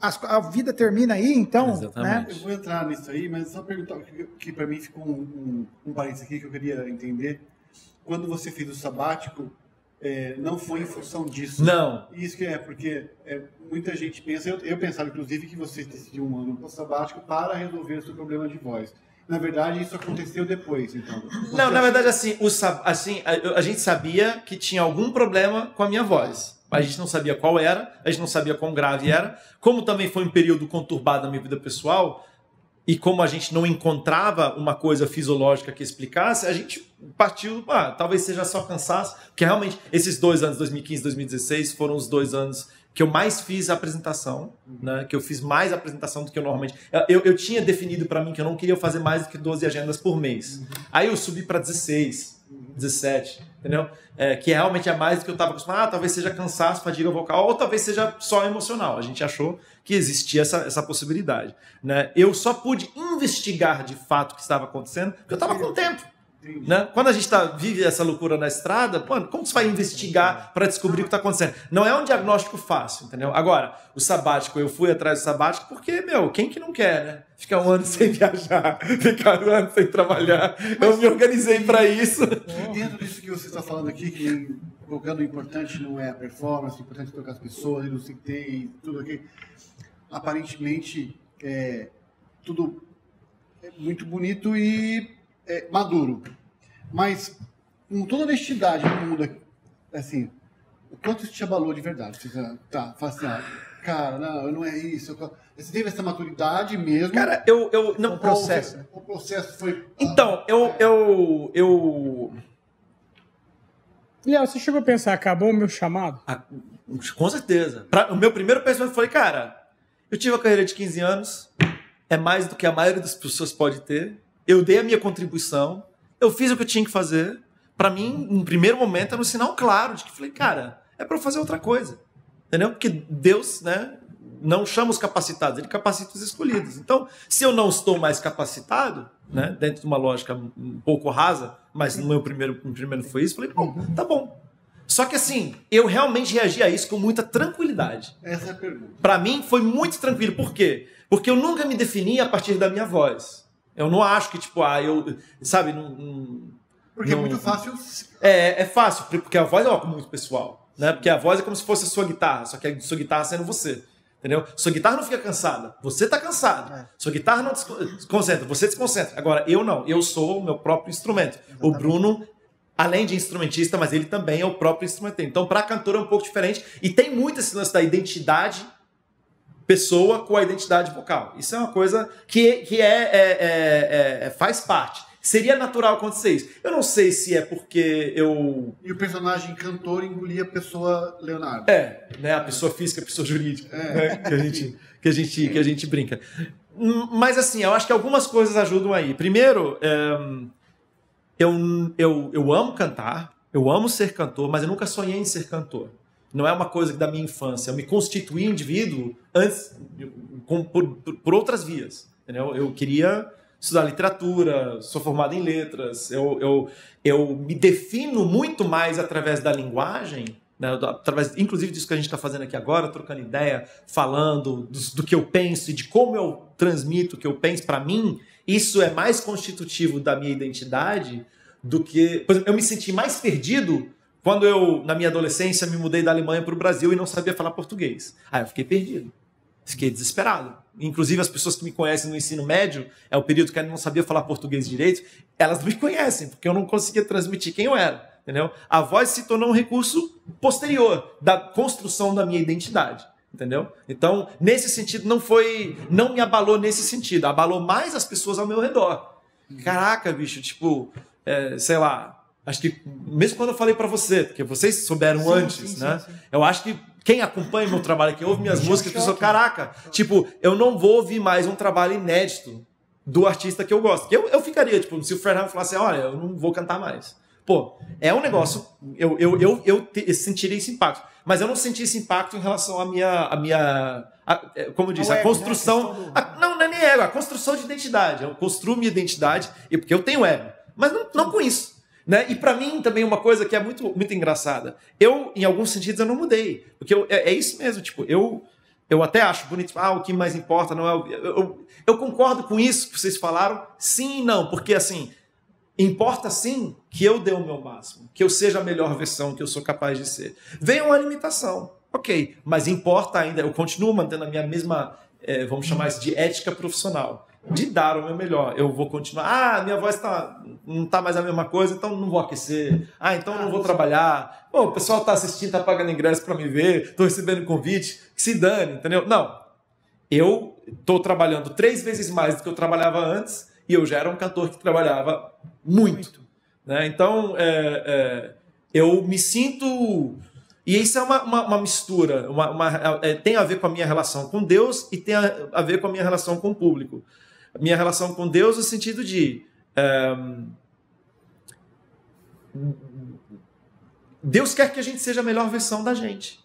As- a vida termina aí, então? Exatamente. Né? Eu vou entrar nisso aí, mas só perguntar que, que para mim ficou um, um, um parênteses aqui que eu queria entender. Quando você fez o sabático, é, não foi em função disso. Não. Isso que é, porque é, muita gente pensa, eu, eu pensava inclusive que você decidiu um ano para sabático para resolver o seu problema de voz. Na verdade, isso aconteceu depois, então. Não, na verdade, assim, o, assim a, a gente sabia que tinha algum problema com a minha voz. A gente não sabia qual era, a gente não sabia quão grave era. Como também foi um período conturbado na minha vida pessoal, e como a gente não encontrava uma coisa fisiológica que explicasse, a gente partiu, ah, talvez seja só cansaço, porque realmente esses dois anos, 2015 e 2016, foram os dois anos que eu mais fiz apresentação, né? que eu fiz mais apresentação do que eu normalmente. Eu, eu tinha definido para mim que eu não queria fazer mais do que 12 agendas por mês. Aí eu subi para 16, 17, entendeu? É, que realmente é mais do que eu estava acostumado. Ah, talvez seja cansaço, fadiga vocal, ou talvez seja só emocional. A gente achou que existia essa, essa possibilidade. Né? Eu só pude investigar de fato o que estava acontecendo, porque eu estava com tempo. Entendi. Né? Quando a gente tá, vive essa loucura na estrada, mano, como você vai investigar para descobrir o que está acontecendo? Não é um diagnóstico fácil, entendeu? Agora, o sabático, eu fui atrás do sabático porque, meu, quem que não quer, né? Ficar um ano (laughs) sem viajar, ficar um ano sem trabalhar. Eu me organizei para isso. (laughs) E dentro disso que você está falando aqui, que colocando o importante não é a performance, o importante é tocar as pessoas, não sei o que tem, tudo aqui. Aparentemente, é, tudo é muito bonito e é, maduro. Mas, com toda honestidade no mundo, assim, o quanto isso te abalou de verdade? Você tá, fala assim, ah, cara, não, não é isso. Você teve essa maturidade mesmo? Cara, eu, eu não Ou processo? O processo foi. Então, eu, eu, eu Léo, você chegou a pensar, acabou o meu chamado? Ah, com certeza. Pra- o meu primeiro pensamento foi, cara, eu tive uma carreira de 15 anos, é mais do que a maioria das pessoas pode ter. Eu dei a minha contribuição, eu fiz o que eu tinha que fazer. Pra mim, no primeiro momento, era um sinal claro de que falei, cara, é pra eu fazer outra coisa. Entendeu? Porque Deus, né, não chama os capacitados, ele capacita os escolhidos. Então, se eu não estou mais capacitado, né, dentro de uma lógica um pouco rasa, mas no meu primeiro, no primeiro foi isso, falei, bom, tá bom. Só que assim, eu realmente reagi a isso com muita tranquilidade. Essa é a pergunta. Pra mim foi muito tranquilo. Por quê? Porque eu nunca me defini a partir da minha voz. Eu não acho que, tipo, ah, eu. Sabe, não. não- Porque é não- muito fácil. É, é fácil, porque a voz é algo muito pessoal. Né? Porque a voz é como se fosse a sua guitarra, só que a sua guitarra sendo você. Entendeu? Sua guitarra não fica cansada, você tá cansado. É. Sua guitarra não desco- desconcentra, você desconcentra. Agora, eu não, eu sou o meu próprio instrumento. O Bruno, além de instrumentista, mas ele também é o próprio instrumento. Então, para cantor é um pouco diferente. E tem muito esse lance da identidade pessoa com a identidade vocal. Isso é uma coisa que, que é, é- é- é- faz parte. Seria natural acontecer isso. Eu não sei se é porque eu E o personagem cantor engolia a pessoa Leonardo. é, né? A pessoa física, a pessoa jurídica, né? que, a gente, que, a gente, que a gente brinca. Hum, Mas assim, eu acho que algumas coisas ajudam aí. Primeiro, é, eu, eu, eu amo cantar, eu amo ser cantor, mas eu nunca sonhei em ser cantor. Não é uma coisa da minha infância. Eu me constituí indivíduo antes, com- por, por, outras vias. Entendeu? Eu queria estudar literatura, sou formado em letras, eu, eu, eu me defino muito mais através da linguagem, né, através, inclusive disso que a gente está fazendo aqui agora, trocando ideia, falando do, do que eu penso e de como eu transmito o que eu penso para mim, isso é mais constitutivo da minha identidade do que. Por exemplo, eu me senti mais perdido quando eu, na minha adolescência, me mudei da Alemanha para o Brasil e não sabia falar português. Aí eu fiquei perdido. Fiquei desesperado. Inclusive, as pessoas que me conhecem no ensino médio, é o período que eu não sabia falar português direito, elas me conhecem, porque eu não conseguia transmitir quem eu era. Entendeu? A voz se tornou um recurso posterior da construção da minha identidade. Entendeu? Então, nesse sentido, não foi. Não me abalou nesse sentido. Abalou mais as pessoas ao meu redor. Caraca, bicho, tipo. é, sei lá, acho que mesmo quando eu falei para você, porque vocês souberam Sim, antes, sim, né? sim. Eu acho que quem acompanha meu trabalho, quem ouve minhas músicas, pensou, caraca, tipo, eu não vou ouvir mais um trabalho inédito do artista que eu gosto. Eu, eu ficaria, tipo, se o Fernando falasse, olha, eu não vou cantar mais. Pô, é um negócio, eu, eu, eu, eu, te- sentiria esse impacto. Mas eu não senti esse impacto em relação à minha, à minha a- é, como eu disse, a né? construção. A questão do- a- não, não é nem ego, a construção de identidade. Eu construo minha identidade, e porque eu tenho ego. Mas não, não com isso. Né? E para mim também uma coisa que é muito, muito engraçada. Eu, em alguns sentidos, eu não mudei. Porque eu- é, é isso mesmo, tipo, eu, eu até acho bonito, ah, o que mais importa não é o. Eu, eu, eu concordo com isso que vocês falaram, sim e não, porque assim, importa sim que eu dê o meu máximo, que eu seja a melhor versão que eu sou capaz de ser. Vem uma limitação, ok, mas importa ainda, eu continuo mantendo a minha mesma, eh, vamos chamar isso de ética profissional, de dar o meu melhor. Eu vou continuar, ah, minha voz tá, não tá mais a mesma coisa, então não vou aquecer, ah, então não vou trabalhar, Pô, o pessoal tá assistindo, tá pagando ingresso para me ver, tô recebendo convite, que se dane, entendeu? Não, eu estou trabalhando três vezes mais do que eu trabalhava antes e eu já era um cantor que trabalhava muito. né? Então, é, é, eu me sinto. E isso é uma, uma, uma mistura, uma, uma- é, tem a ver com a minha relação com Deus e tem a, a ver com a minha relação com o público. Minha relação com Deus no sentido de. é, Deus quer que a gente seja a melhor versão da gente.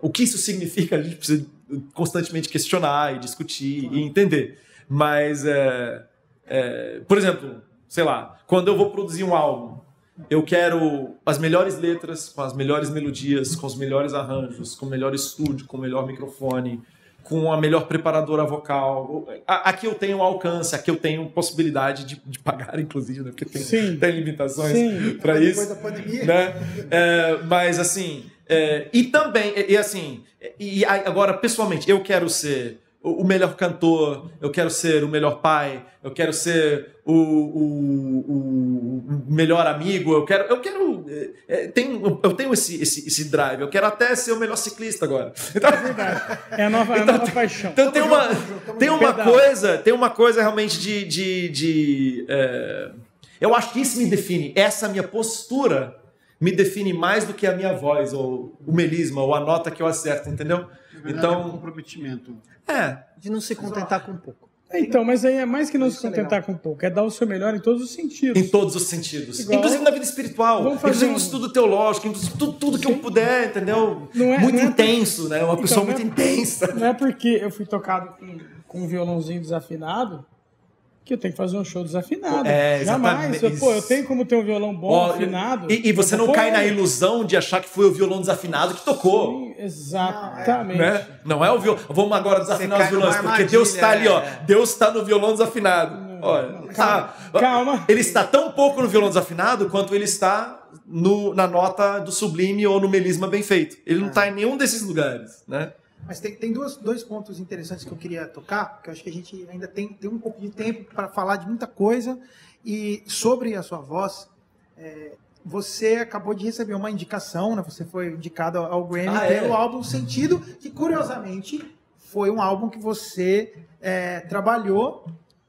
O que isso significa, a gente precisa constantemente questionar e discutir e entender. Mas, é, é, por exemplo, sei lá, quando eu vou produzir um álbum, eu quero as melhores letras, com as melhores melodias, com os melhores arranjos, com o melhor estúdio, com o melhor microfone, com a melhor preparadora vocal. Aqui eu tenho alcance, aqui eu tenho possibilidade de, de pagar, (laughs) inclusive, né? porque tem, Sim. tem limitações para Depois isso da pandemia. né? É, mas assim, é, e também, e, e assim, e agora pessoalmente, eu quero ser o melhor cantor, eu quero ser o melhor pai, eu quero ser o, o- o- melhor amigo, eu quero, eu quero, é, é, tenho, eu tenho esse, esse, esse drive, eu quero até ser o melhor ciclista agora. (laughs) Então, É a nova, é a nova paixão. então tem uma, tem uma coisa, tem uma coisa realmente de, de, de, é, eu acho que isso me define. Essa minha postura me define mais do que a minha voz ou o melisma ou a nota que eu acerto, entendeu? Na verdade, é um Então, comprometimento. é, De não se contentar com pouco. Então, mas aí é mais que não se Isso é contentar com pouco, é dar o seu melhor em todos os sentidos. em todos os sentidos, Igual- inclusive na vida espiritual, Vamos fazer inclusive no um- estudo teológico, inclusive tudo, tudo que eu puder, entendeu? Não é- muito não é- intenso, né? Uma Então, pessoa não é- muito intensa. Não é porque eu fui tocado com, com um violãozinho desafinado que eu tenho que fazer um show desafinado. É, Jamais. exatamente. Eu, pô, eu tenho como ter um violão bom, Ó, afinado. e, e você não cai na ilusão de achar que foi o violão desafinado que tocou. Sim, exatamente. né? Não é o violão. Vamos agora desafinar Você os violões, porque Deus está ali, ó. armadilha, é. Deus está no violão desafinado. Olha, tá- calma. Ele está tão pouco no violão desafinado quanto ele está no- na nota do sublime ou no melisma bem feito. Ele não está em nenhum desses lugares, né? Mas tem, tem duas, dois pontos interessantes que eu queria tocar, que eu acho que a gente ainda tem, tem um pouco de tempo para falar de muita coisa. E sobre a sua voz, é, você acabou de receber uma indicação, né? Você foi indicado ao- Grammy Ah, é? pelo álbum Sentido, que curiosamente foi um álbum que você é, trabalhou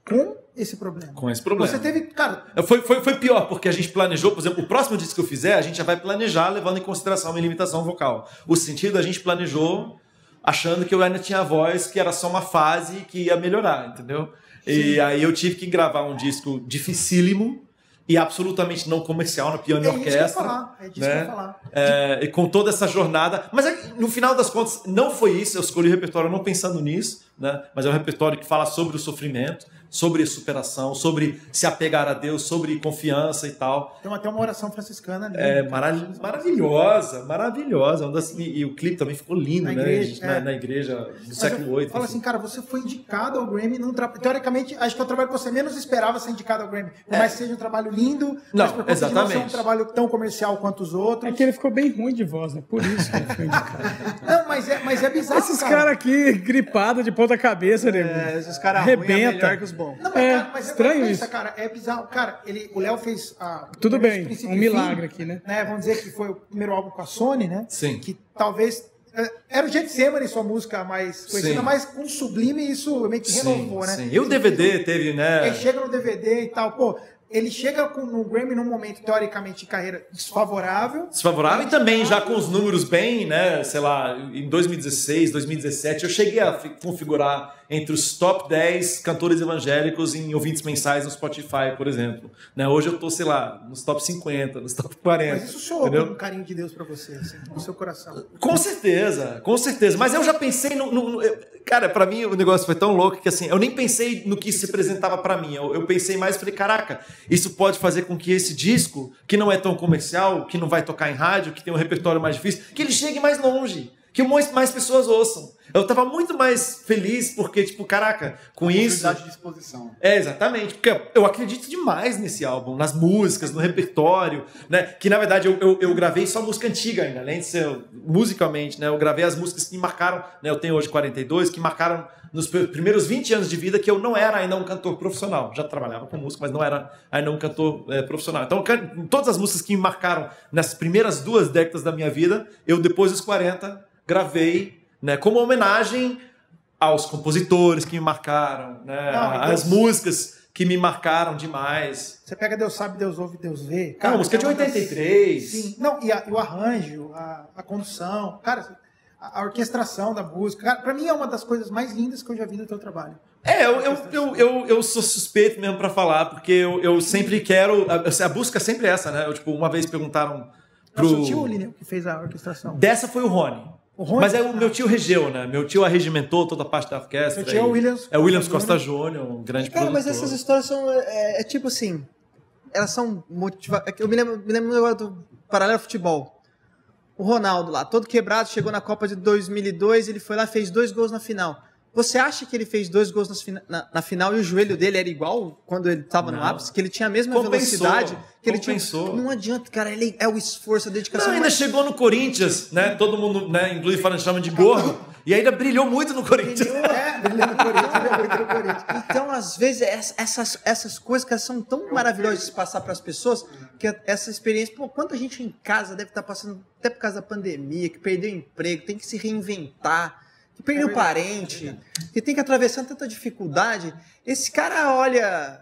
com esse problema. Com esse problema. Você teve, cara, Foi, foi, foi pior, porque a gente planejou, por exemplo, o próximo disco que eu fizer, a gente já vai planejar levando em consideração a minha limitação vocal. O sentido a gente planejou achando que eu ainda tinha voz, que era só uma fase que ia melhorar, entendeu? E aí eu tive que gravar um disco dificílimo e absolutamente não comercial na piano é e isso que eu orquestra. falar. É disso né? que eu ia falar. É, e com toda essa jornada. Mas é no final das contas, não foi isso. Eu escolhi o repertório não pensando nisso, né? mas é um repertório que fala sobre o sofrimento, sobre superação, sobre se apegar a Deus, sobre confiança e tal. Tem até uma oração franciscana ali. É mara- maravilhosa, maravilhosa. Das- e, e o clipe também ficou lindo, Na né? igreja, gente, na, é. na igreja do Mas século VIII. Fala assim, cara, você foi indicado ao Grammy num trabalho. Teoricamente, acho que é o trabalho que você menos esperava ser indicado ao Grammy. Por mais que seja um trabalho lindo, Não, mas de não ser um exatamente. trabalho tão comercial quanto os É outros. que ele ficou bem ruim de voz, né? Por isso que ele foi indicado. (laughs) Não, mas é, mas é bizarro. Esses cara. caras aqui, gripados de ponta cabeça, nego. É, esses caras ruins é melhor que os bons. Não, mas, É, cara, mas estranho pensa, isso. cara, é bizarro. Cara, ele, o Léo fez a. Tudo bem, um milagre aqui, né? Vamos dizer que foi o primeiro álbum com a Sony, né? Sim. Que talvez. é, Era o Getsemane, sua música mais conhecida, Sim. mas com Sublime isso meio que renovou, né? sim. E o DVD teve, né? Aí chega no DVD e tal, pô, ele chega com- no Grammy num momento, teoricamente, de carreira desfavorável. Desfavorável e também já com os números bem, né? Sei lá, em 2016, 2017, eu cheguei a fi- configurar entre os top 10 cantores evangélicos em ouvintes mensais no Spotify, por exemplo. Né? Hoje eu tô, sei lá, nos top 50, nos top 40. Mas isso soou com um carinho de Deus pra você, assim, no seu coração. Com certeza, com certeza. Mas eu já pensei no. no- no- cara, pra mim o negócio foi tão louco que assim, eu nem pensei no que se apresentava pra mim. Eu, eu pensei mais, falei, caraca, isso pode fazer com que esse disco, que não é tão comercial, que não vai tocar em rádio, que tem um repertório mais difícil, que ele chegue mais longe. Que mais, pessoas ouçam. Eu tava muito mais feliz porque, tipo, caraca, com isso. De exposição. É, exatamente. Porque eu acredito demais nesse álbum, nas músicas, no repertório, né? Que na verdade eu, eu, eu gravei só música antiga ainda, além de ser musicalmente, né? Eu gravei as músicas que marcaram, né? Eu tenho hoje 42, que marcaram nos pr- primeiros 20 anos de vida que eu não era ainda um cantor profissional. Já trabalhava com música, mas não era ainda um cantor eh, profissional. Então, todas as músicas que me marcaram nas primeiras duas décadas da minha vida, eu depois dos 40 gravei, né? Como homenagem aos compositores que me marcaram, né? Não, as Deus- músicas que me marcaram demais. Você pega Deus sabe, Deus ouve, Deus vê. Cara, a música é de uma das- 83. Sim, não, e, a- e o arranjo, a, a condução, cara, a, a orquestração da música, pra mim é uma das coisas mais lindas que eu já vi no teu trabalho. É, eu, eu, eu, eu, eu sou suspeito mesmo pra falar, porque eu, eu sempre quero. A, a busca sempre é essa, né? Eu, tipo, uma vez perguntaram pro. Nosso tio William que fez a orquestração. Dessa foi o Rony. Rony? Mas é o meu tio regeu, né? Meu tio arregimentou toda a parte da orquestra. Meu tio é o Williams É o Williams Costa Júnior, um grande Cara, mas produtor. essas histórias são. É, é tipo assim. Elas são motivadas. Eu me lembro, me lembro agora do paralelo ao futebol. O Ronaldo lá, todo quebrado, chegou na Copa de 2002, ele foi lá fez dois gols na final. Você acha que ele fez dois gols na, na final e o joelho dele era igual quando ele estava no ápice? Que ele tinha a mesma Compensou, velocidade? Que ele tinha. compensou. Não adianta, cara. Ele é o esforço, a dedicação. Não, ainda mas- chegou no Corinthians, né? Todo mundo, né? Inclusive falando chama de gordo. E ainda brilhou muito no Corinthians. É, brilhando no Corinthians, brilhando muito no Corinthians. Então, às vezes, ess- essas, essas coisas que são tão maravilhosas de se passar para as pessoas, que essa experiência, pô, quanta gente em casa deve estar passando, até por causa da pandemia, que perdeu emprego, tem que se reinventar, perdeu parente, que tem que atravessar tanta dificuldade. Esse cara olha.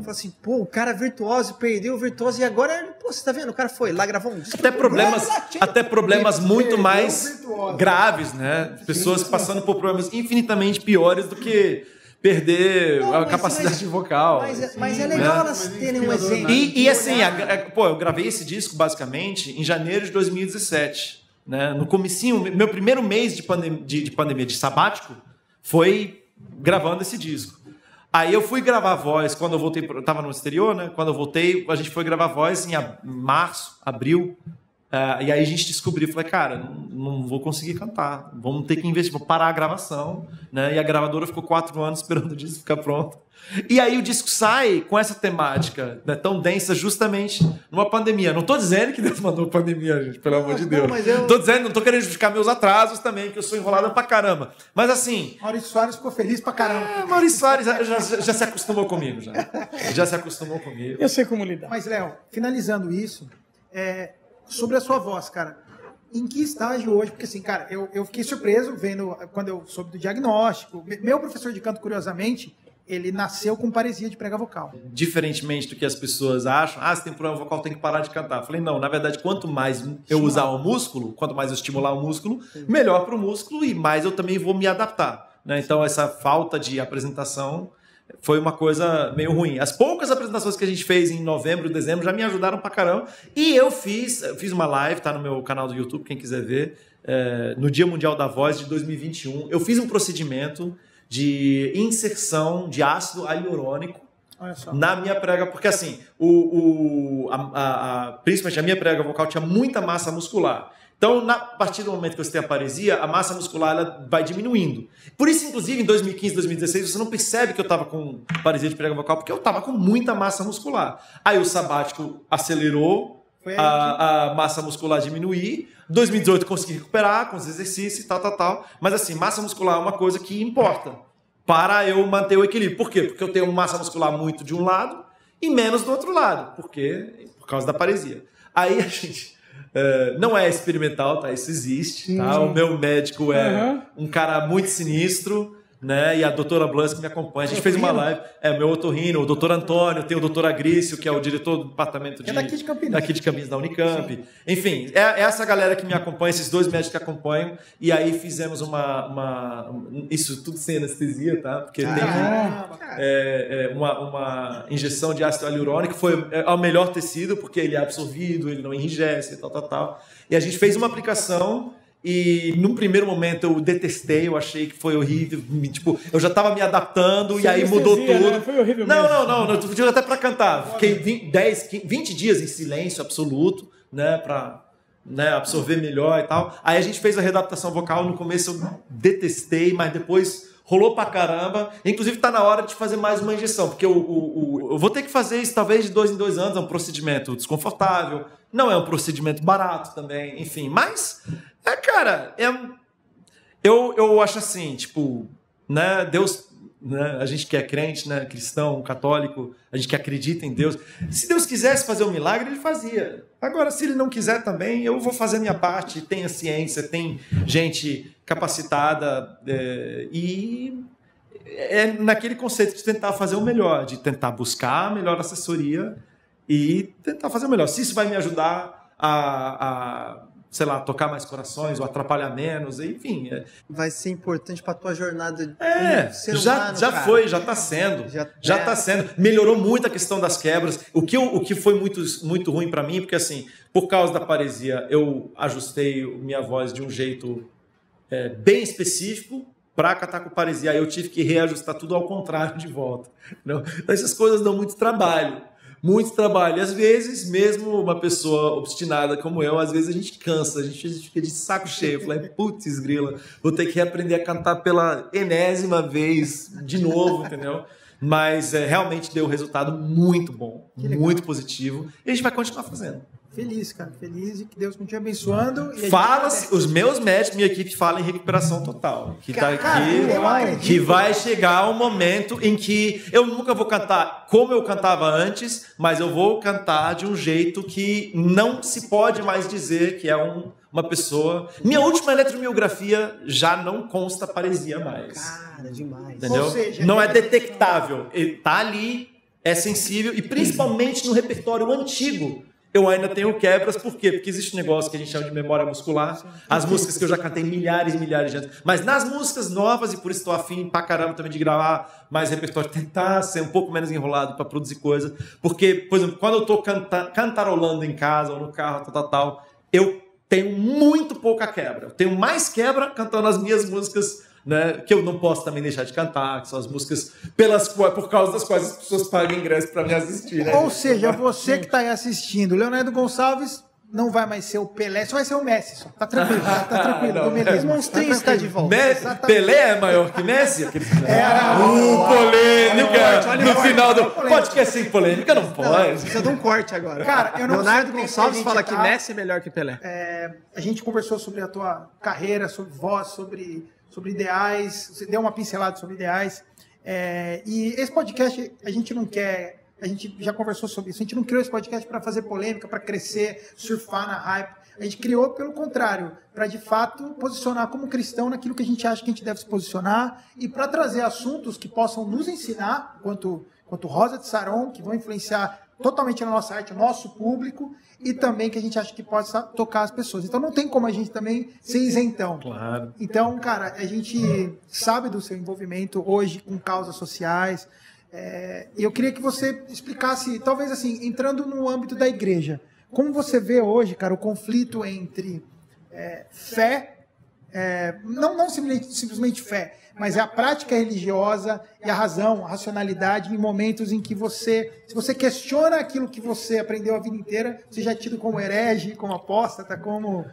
Fala assim, pô, o cara é virtuoso, perdeu o virtuoso, e agora, pô, você tá vendo? O cara foi lá, gravou um disco. Até problemas, até problemas muito mais graves, né? Pessoas passando por problemas infinitamente piores do que perder Não, a capacidade mas- vocal. Mas, é- assim, mas é né? legal Mas elas é terem um exemplo. né? E, e assim, a- a- pô, eu gravei esse disco basicamente em janeiro de 2017. Né? No comecinho, meu primeiro mês de, pandem de, de pandemia, de sabático, foi gravando esse disco. Aí eu fui gravar voz quando eu voltei, eu tava no exterior, né? Quando eu voltei, a gente foi gravar voz em março, abril. Ah, e aí a gente descobriu, falei, cara, não, não vou conseguir cantar. Vamos ter que investir, vou parar a gravação, né? E a gravadora ficou quatro anos esperando o disco ficar pronto. E aí o disco sai com essa temática né, tão densa justamente numa pandemia. Não tô dizendo que Deus mandou pandemia, gente, pelo amor de não, Deus. mas eu- Tô dizendo, não tô querendo justificar meus atrasos também, que eu sou enrolada pra caramba. Mas assim, Maurício Soares ficou feliz pra caramba. é, Maurício Soares já, já- já se acostumou comigo, já. Já se acostumou comigo. Eu sei como lidar. Mas, Léo, finalizando isso, é, sobre a sua voz, cara. Em que estágio hoje? Porque, assim, cara, eu, eu fiquei surpreso vendo quando eu soube do diagnóstico. Me- Meu professor de canto, curiosamente, ele nasceu com paresia de prega vocal. Diferentemente do que as pessoas acham, ah, se tem problema vocal, tem que parar de cantar. Eu falei, não, na verdade, quanto mais eu usar o músculo, quanto mais eu estimular o músculo, melhor para o músculo e mais eu também vou me adaptar. né? Então, essa falta de apresentação foi uma coisa meio ruim. As poucas apresentações que a gente fez em novembro, dezembro já me ajudaram pra caramba. E eu fiz, eu fiz uma live, tá no meu canal do YouTube, quem quiser ver, é, no Dia Mundial da Voz de 2021. Eu fiz um procedimento de inserção de ácido hialurônico na minha prega, porque assim, o, o- a, a- a- principalmente a minha prega vocal tinha muita massa muscular. Então, na, a partir do momento que você tem a paresia, a massa muscular ela vai diminuindo. Por isso, inclusive, em 2015, 2016, você não percebe que eu estava com paresia de prega vocal, porque eu estava com muita massa muscular. Aí o sabático acelerou, a, a massa muscular diminuir. 2018 eu consegui recuperar com os exercícios e tal, tal, tal. Mas assim, massa muscular é uma coisa que importa para eu manter o equilíbrio. Por quê? Porque eu tenho massa muscular muito de um lado e menos do outro lado. Porque por causa da paresia. Aí (laughs) a gente é, não é experimental, tá? Isso existe, tá? O meu médico é Uhum. um cara muito sinistro. Né? E a doutora Blanc que me acompanha. A gente fez uma live. É, o meu otorrino, o doutor Antônio, tem o doutor Agrício, que é o diretor do departamento de. É daqui de Campinas. Daqui de Campinas, da Unicamp. Enfim, é, é essa galera que me acompanha, esses dois médicos que acompanham. E aí fizemos uma. uma isso tudo sem anestesia, tá? Porque tem é, é, uma, uma injeção de ácido hialurônico, que foi é, o melhor tecido, porque ele é absorvido, ele não enrijece, tal, tal, tal. E a gente fez uma aplicação e num primeiro momento eu detestei, eu achei que foi horrível. Tipo, eu já tava me adaptando e aí mudou anestesia, tudo. né? Foi horrível não, mesmo. não, não, não. Eu até pra cantar. Fiquei 20, 10, 15, 20 dias em silêncio absoluto, né? Pra né, absorver melhor e tal. Aí a gente fez a readaptação vocal. No começo eu detestei, mas depois rolou pra caramba. Inclusive tá na hora de fazer mais uma injeção, porque o- o- eu vou ter que fazer isso talvez de dois em dois anos. É um procedimento desconfortável. Não é um procedimento barato também, enfim. Mas, é, cara, é, eu, eu acho assim, tipo, né, Deus, né, a gente que é crente, né, cristão, católico, a gente que acredita em Deus, se Deus quisesse fazer um milagre, ele fazia. Agora, se ele não quiser também, eu vou fazer a minha parte, tem a ciência, tem gente capacitada é, e é naquele conceito de tentar fazer o melhor, de tentar buscar a melhor assessoria e tentar fazer o melhor. Se isso vai me ajudar a, a, sei lá, tocar mais corações ou atrapalhar menos, enfim. É, Vai ser importante pra tua jornada é, ser já, humano, já cara. foi, já está sendo. Já- Já é. está sendo. Melhorou muito a questão das quebras. O que, eu- o que foi muito, muito ruim para mim, porque assim, por causa da paresia, eu ajustei minha voz de um jeito é, bem específico para catar com paresia. Aí eu tive que reajustar tudo ao contrário de volta. (laughs) Não? Então essas coisas dão muito trabalho. Muito trabalho. E às vezes, mesmo uma pessoa obstinada como eu, às vezes a gente cansa, a gente fica de saco cheio. Falei, putz, grila, vou ter que reaprender a cantar pela enésima vez de novo, entendeu? Mas é, realmente deu um resultado muito bom, muito positivo. E a gente vai continuar fazendo. Feliz, cara. Feliz e que Deus continue abençoando. A gente Fala-se, os meus médicos, minha equipe fala em recuperação total. Que tá aqui, que vai chegar um momento em que eu nunca vou cantar como eu cantava antes, mas eu vou cantar de um jeito que não se pode mais dizer que é um- uma pessoa. Minha última eletromiografia já não consta paresia mais. Cara, demais. Entendeu? Ou seja, não é detectável. Ele tá ali, é sensível, e principalmente no repertório antigo. Eu ainda tenho quebras, por quê? Porque existe um negócio que a gente chama de memória muscular. As músicas que eu já cantei milhares e milhares de anos. Mas nas músicas novas, e por isso estou afim pra caramba também de gravar mais repertório, tentar ser um pouco menos enrolado para produzir coisa. Porque, por exemplo, quando eu tô canta cantarolando em casa ou no carro, tal, tal, tal, eu tenho muito pouca quebra. Eu tenho mais quebra cantando as minhas músicas né, que eu não posso também deixar de cantar, que são as músicas pelas por causa das quais as pessoas pagam ingresso para me assistir, né? Ou seja, você que está aí assistindo, Leonardo Gonçalves não vai mais ser o Pelé, só vai ser o Messi. Só. Tá tranquilo, tá, (laughs) tá tranquilo. Não, beleza. O monstrinho Tá está de volta. Me-. Pelé é maior que Messi? Aquele... (laughs) Era- Uh, polêmica! olha no final do o polêmica. podcast sem polêmica não Não, pode. precisa de um corte agora. Cara, eu não Leonardo Gonçalves fala que Messi é melhor que Pelé. É, a gente conversou sobre a tua carreira, sobre voz, sobre, sobre ideais. Você deu uma pincelada sobre ideais. É, e esse podcast a gente não quer. A gente já conversou sobre isso. A gente não criou esse podcast para fazer polêmica, para crescer, surfar na hype. A gente criou pelo contrário, para de fato posicionar como cristão naquilo que a gente acha que a gente deve se posicionar e para trazer assuntos que possam nos ensinar, quanto, quanto Rosa de Saron, que vão influenciar totalmente na nossa arte, o nosso público, e também que a gente acha que possa tocar as pessoas. Então não tem como a gente também ser isentão. Claro. Então, cara, a gente sabe do seu envolvimento hoje com causas sociais. é, eu queria que você explicasse, talvez assim, entrando no âmbito da igreja, como você vê hoje, cara, o conflito entre é, fé, é, não, não simplesmente, fé, mas é a prática religiosa e a razão, a racionalidade em momentos em que você, se você questiona aquilo que você aprendeu a vida inteira, você já é tido como herege, como apóstata, como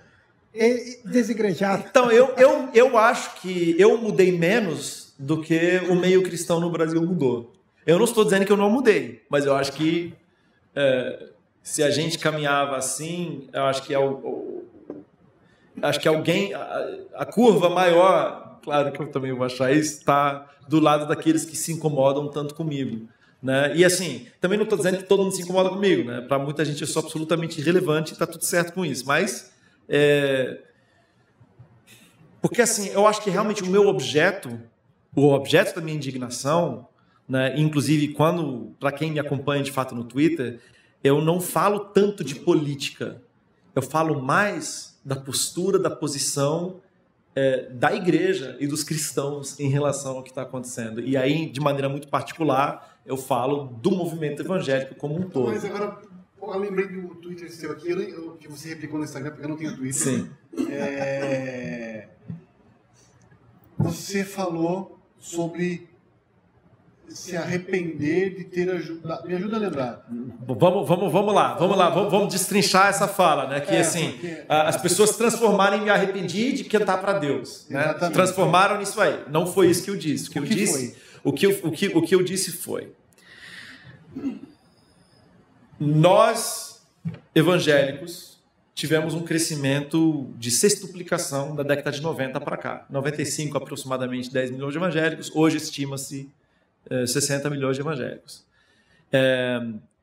desigrejado. Então, eu, eu, eu acho que eu mudei menos do que o meio cristão no Brasil mudou. Eu não estou dizendo que eu não mudei, mas eu acho que é, se a gente caminhava assim, eu acho que é o, o- acho que alguém a, a curva maior, claro que eu também vou achar isso, está do lado daqueles que se incomodam tanto comigo. Né? E assim, também não estou dizendo que todo mundo se incomoda comigo, né? Para muita gente eu sou absolutamente irrelevante e está tudo certo com isso. Mas é, porque assim, eu acho que realmente o meu objeto o objeto da minha indignação, né, inclusive quando, para quem me acompanha de fato no Twitter, eu não falo tanto de política, eu falo mais da postura, da posição é, da igreja e dos cristãos em relação ao que está acontecendo. E aí, de maneira muito particular, eu falo do movimento evangélico como um todo. Mas agora, eu lembrei do Twitter seu aqui, eu, eu, que você replicou no Instagram, porque eu não tenho Twitter. Sim. É... Você falou sobre se arrepender de ter ajudado. Me ajuda a lembrar. Vamos, vamos, vamos lá, vamos lá, vamos, vamos destrinchar essa fala, né? Que É, assim, as pessoas transformaram em me arrependi de cantar para Deus, né? Transformaram nisso aí. Não foi isso que eu disse. O que, O eu que disse, foi? o que eu, o que, o que eu disse foi: nós evangélicos tivemos um crescimento de sextuplicação da década de 90 para cá. 95 aproximadamente 10 milhões de evangélicos, hoje estima-se eh, 60 milhões de evangélicos. É,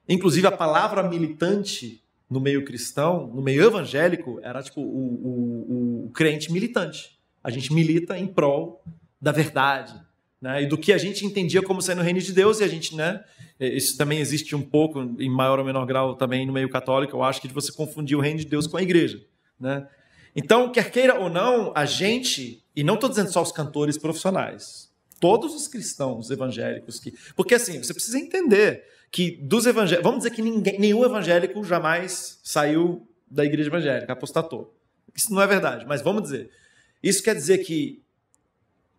inclusive a palavra militante no meio cristão, no meio evangélico, era tipo o, o- o crente militante. A gente milita em prol da verdade, né? E do que a gente entendia como sendo o reino de Deus e a gente, né? Isso também existe um pouco, em maior ou menor grau, também no meio católico. Eu acho que de você confundir o reino de Deus com a igreja, né? Então, quer queira ou não, a gente, e não estou dizendo só os cantores profissionais, todos os cristãos evangélicos que. Porque assim, você precisa entender que dos evangélicos. Vamos dizer que ninguém, nenhum evangélico jamais saiu da igreja evangélica, apostatou. Isso não é verdade, mas vamos dizer. Isso quer dizer que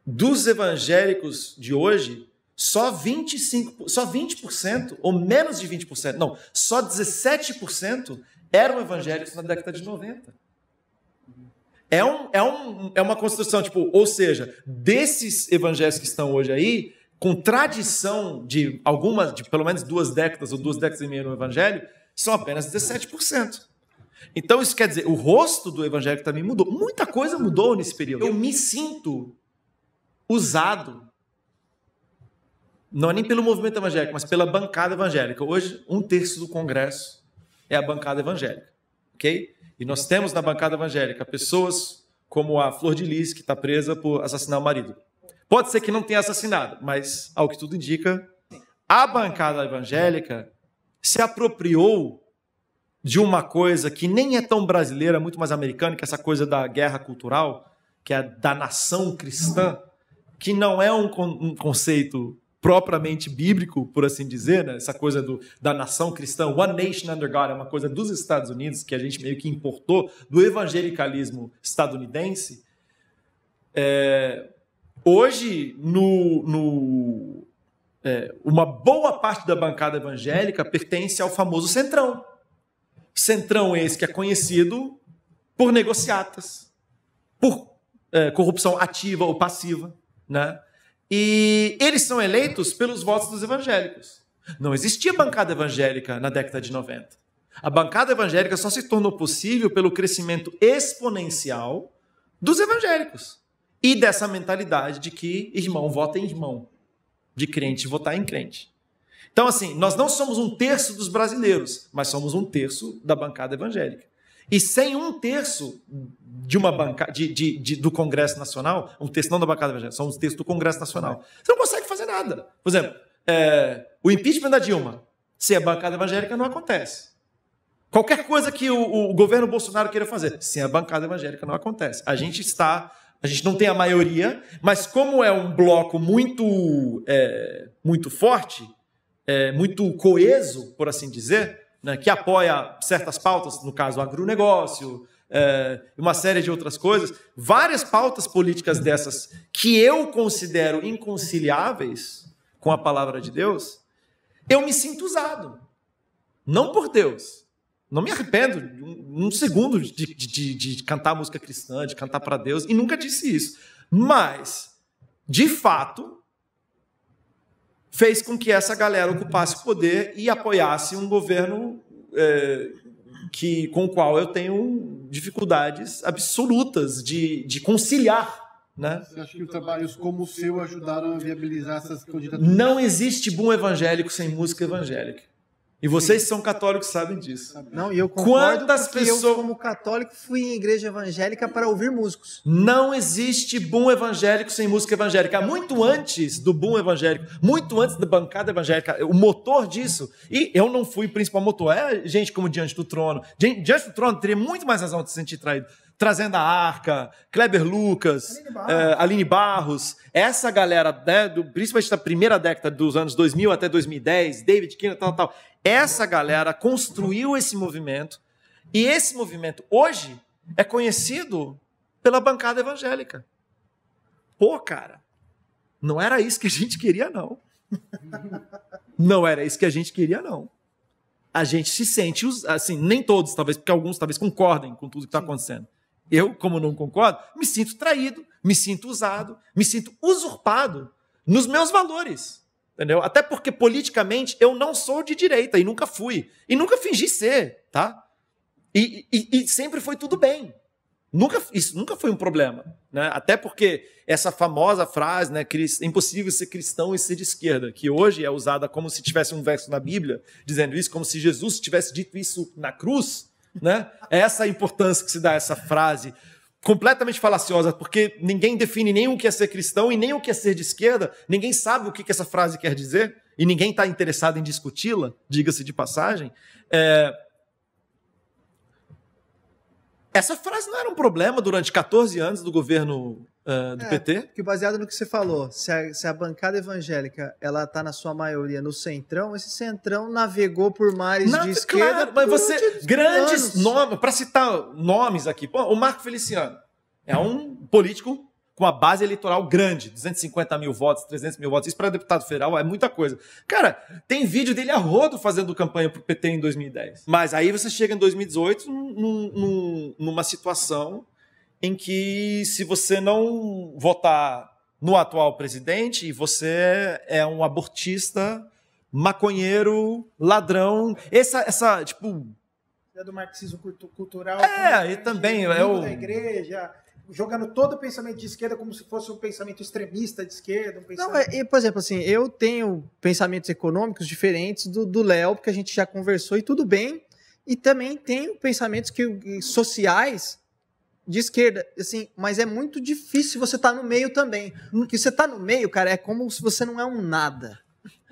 dos evangélicos de hoje, só 25%, só 20%, ou menos de 20%, não, só 17% eram evangélicos na década de 90. É, um, é, um, é uma construção, tipo, ou seja, desses evangelhos que estão hoje aí, com tradição de algumas, de pelo menos duas décadas ou duas décadas e meia no evangelho, são apenas 17%. Então isso quer dizer, o rosto do evangelho também mudou. Muita coisa mudou nesse período. Eu me sinto usado, não é nem pelo movimento evangélico, mas pela bancada evangélica. Hoje, um terço do Congresso é a bancada evangélica, ok? E nós temos na bancada evangélica pessoas como a Flor de Lis, que está presa por assassinar o marido. Pode ser que não tenha assassinado, mas, ao que tudo indica, a bancada evangélica se apropriou de uma coisa que nem é tão brasileira, muito mais americana, que é essa coisa da guerra cultural, que é da nação cristã, que não é um, con- um conceito propriamente bíblico, por assim dizer, né? essa coisa do, da nação cristã, One Nation Under God, é uma coisa dos Estados Unidos, que a gente meio que importou do evangelicalismo estadunidense. É, hoje, no, no, é, uma boa parte da bancada evangélica pertence ao famoso centrão. Centrão esse que é conhecido por negociatas, por é, corrupção ativa ou passiva, né? E eles são eleitos pelos votos dos evangélicos. Não existia bancada evangélica na década de 90. A bancada evangélica só se tornou possível pelo crescimento exponencial dos evangélicos e dessa mentalidade de que irmão vota em irmão, de crente votar em crente. Então, assim, nós não somos um terço dos brasileiros, mas somos um terço da bancada evangélica. E sem um terço de uma banca, de, de- de- do Congresso Nacional, um terço não da bancada evangélica, somos um terço do Congresso Nacional, você não consegue fazer nada. Por exemplo, é, o impeachment da Dilma, sem a bancada evangélica, não acontece. Qualquer coisa que o, o governo Bolsonaro queira fazer, sem a bancada evangélica, não acontece. A gente está. A gente não tem a maioria, mas como é um bloco muito, é, muito forte, é, muito coeso, por assim dizer, né, que apoia certas pautas, no caso, agronegócio, é, uma série de outras coisas, várias pautas políticas dessas que eu considero inconciliáveis com a palavra de Deus, eu me sinto usado. Não por Deus. Não me arrependo um, segundo de- de- de cantar música cristã, de cantar para Deus, e nunca disse isso. Mas, de fato, fez com que essa galera ocupasse o poder e apoiasse um governo é, que, com o qual eu tenho dificuldades absolutas de, de conciliar. Né? Você acha que os trabalhos como o seu ajudaram a viabilizar essas candidaturas? Não existe bom evangélico sem música evangélica. E vocês são católicos sabem disso. Não, e eu concordo Quantas pessoas- eu, como católico, fui em igreja evangélica para ouvir músicos. Não existe boom evangélico sem música evangélica. Muito antes do boom evangélico, muito antes da bancada evangélica, o motor disso, e eu não fui principal motor, é gente como Diante do Trono. Di- Diante do Trono teria muito mais razão de se sentir traído. Trazendo a Arca, Kleber Lucas, Aline Barros. eh, Aline Barros, essa galera, né, do, principalmente da primeira década dos anos 2000 até 2010, David Kinner, tal, tal. Essa galera construiu esse movimento, e esse movimento hoje é conhecido pela bancada evangélica. Pô, cara, não era isso que a gente queria, não. (laughs) Não era isso que a gente queria, não. A gente se sente, assim, nem todos, talvez, porque alguns talvez concordem com tudo que está acontecendo. Eu, como não concordo, me sinto traído, me sinto usado, me sinto usurpado nos meus valores. Entendeu? Até porque politicamente eu não sou de direita e nunca fui. E nunca fingi ser, tá? E, e- e sempre foi tudo bem. Nunca, isso nunca foi um problema. Né? Até porque essa famosa frase, né, é impossível ser cristão e ser de esquerda, que hoje é usada como se tivesse um verso na Bíblia dizendo isso, como se Jesus tivesse dito isso na cruz. Né? É essa a importância que se dá a essa frase, completamente falaciosa, porque ninguém define nem o que é ser cristão e nem o que é ser de esquerda, ninguém sabe o que que essa frase quer dizer, e ninguém está interessado em discuti-la, diga-se de passagem. É, essa frase não era um problema durante 14 anos do governo ah, do É. PT? Porque baseado no que você falou, se a, se a bancada evangélica ela tá na sua maioria no centrão, esse centrão navegou por mares de esquerda. claro, mas você. Grandes nomes, para citar nomes aqui, pô, o Marco Feliciano é um político com uma base eleitoral grande, 250 mil votos, 300 mil votos. Isso para deputado federal é muita coisa. Cara, tem vídeo dele a rodo fazendo campanha pro PT em 2010. Mas aí você chega em 2018 num- num- numa situação em que, se você não votar no atual presidente, você é um abortista, maconheiro, ladrão. Essa, essa tipo, É do marxismo cultu- cultural. É, e também é o- da igreja, jogando todo o pensamento de esquerda como se fosse um pensamento extremista de esquerda. Um Não, pensamento... é, e, por exemplo, assim, eu tenho pensamentos econômicos diferentes do do Léo, porque a gente já conversou e tudo bem. E também tenho pensamentos que, sociais de esquerda, assim, mas é muito difícil você estar no meio também. Porque você tá no meio, cara, é como se você não é um nada.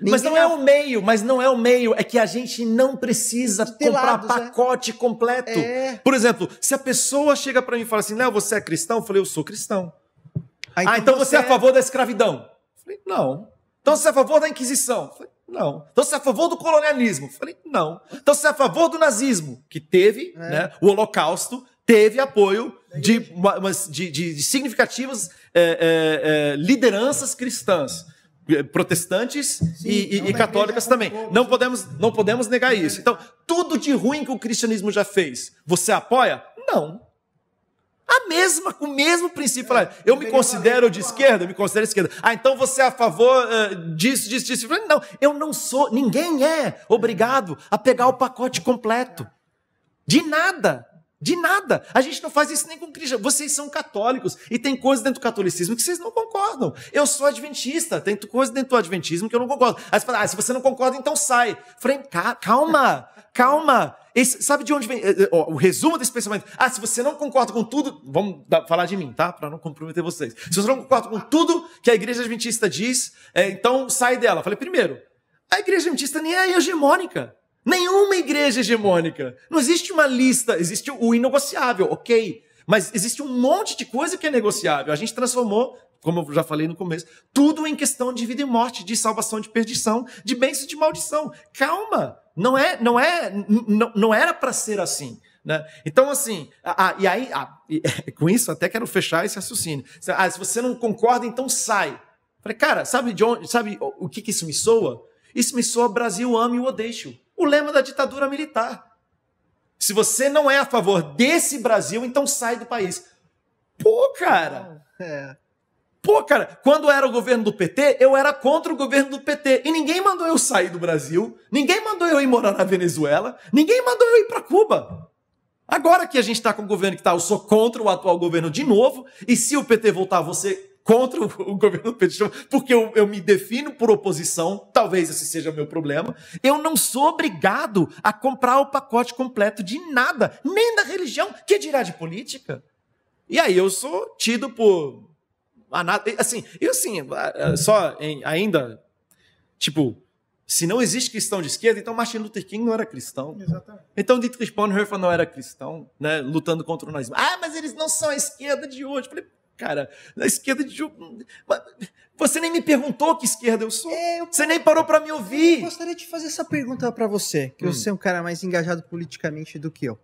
Mas não Ninguém é o meio, mas não é o meio, é que a gente não precisa comprar lados, é. pacote completo. É. Por exemplo, se a pessoa chega pra mim e fala assim, Léo, você é cristão? Eu falei, eu sou cristão. Aí, ah, então você é a favor da escravidão? Eu falei, não. Então você é a favor da Inquisição? Eu falei, não. Então você é a favor do colonialismo? Eu falei, não. Então você é a favor do nazismo? Que teve, É. né? O Holocausto teve apoio de, de- de- significativas é, é, é, lideranças cristãs. eh, Protestantes e, e- e católicas também. Não sim. podemos, não podemos negar isso. Então, tudo de ruim que o cristianismo já fez, você apoia? Não. A mesma, com o mesmo princípio. Fala, eu me considero de esquerda, eu me considero de esquerda. Ah, então você é a favor eh, disso, disso, disso. Não, eu não sou, ninguém é obrigado a pegar o pacote completo. De nada. De nada. A gente não faz isso nem com cristão. Vocês são católicos e tem coisas dentro do catolicismo que vocês não concordam. Eu sou adventista, tem coisas dentro do adventismo que eu não concordo. Aí você fala, ah, se você não concorda, então sai. Falei, "Ca- calma, calma. Esse- sabe de onde vem eh, eh, o resumo desse pensamento? Ah, se você não concorda com tudo, vamos falar de mim, tá? Para não comprometer vocês. Se você não concorda com tudo que a igreja adventista diz, eh, então sai dela. Falei, primeiro, a igreja adventista nem é hegemônica. Nenhuma igreja hegemônica. Não existe uma lista, existe o inegociável, ok. Mas existe um monte de coisa que é negociável. A gente transformou, como eu já falei no começo, tudo em questão de vida e morte, de salvação, de perdição, de bênção e de maldição. Calma! Não é, não é, não, era para ser assim. Né? Então, assim, ah, e aí, ah, e- (laughs) com isso, até quero fechar esse raciocínio. Ah, se você não concorda, então sai. Falei, cara, sabe de onde, sabe o que, que isso me soa? Isso me soa Brasil ame o odeio. O lema da ditadura militar. Se você não é a favor desse Brasil, então sai do país. Pô, cara. É. Pô, cara, quando era o governo do PT, eu era contra o governo do PT. E ninguém mandou eu sair do Brasil, ninguém mandou eu ir morar na Venezuela, ninguém mandou eu ir para Cuba. Agora que a gente está com o governo que tá, eu sou contra o atual governo de novo, e se o PT voltar, você contra o, o governo petista, porque eu, eu me defino por oposição, talvez esse seja o meu problema. Eu não sou obrigado a comprar o pacote completo de nada, nem da religião, que dirá de política. E aí eu sou tido por. Assim, e assim, só em, ainda, tipo, se não existe cristão de esquerda, então Martin Luther King não era cristão. Exatamente. Então Dietrich Bonhoeffer não era cristão, né, lutando contra o nazismo. Ah, mas eles não são a esquerda de hoje. Eu falei, cara, a esquerda de. Você nem me perguntou que esquerda eu sou. É, eu... Você nem parou para me ouvir. Eu gostaria de fazer essa pergunta para você, que hum. você é um cara mais engajado politicamente do que eu.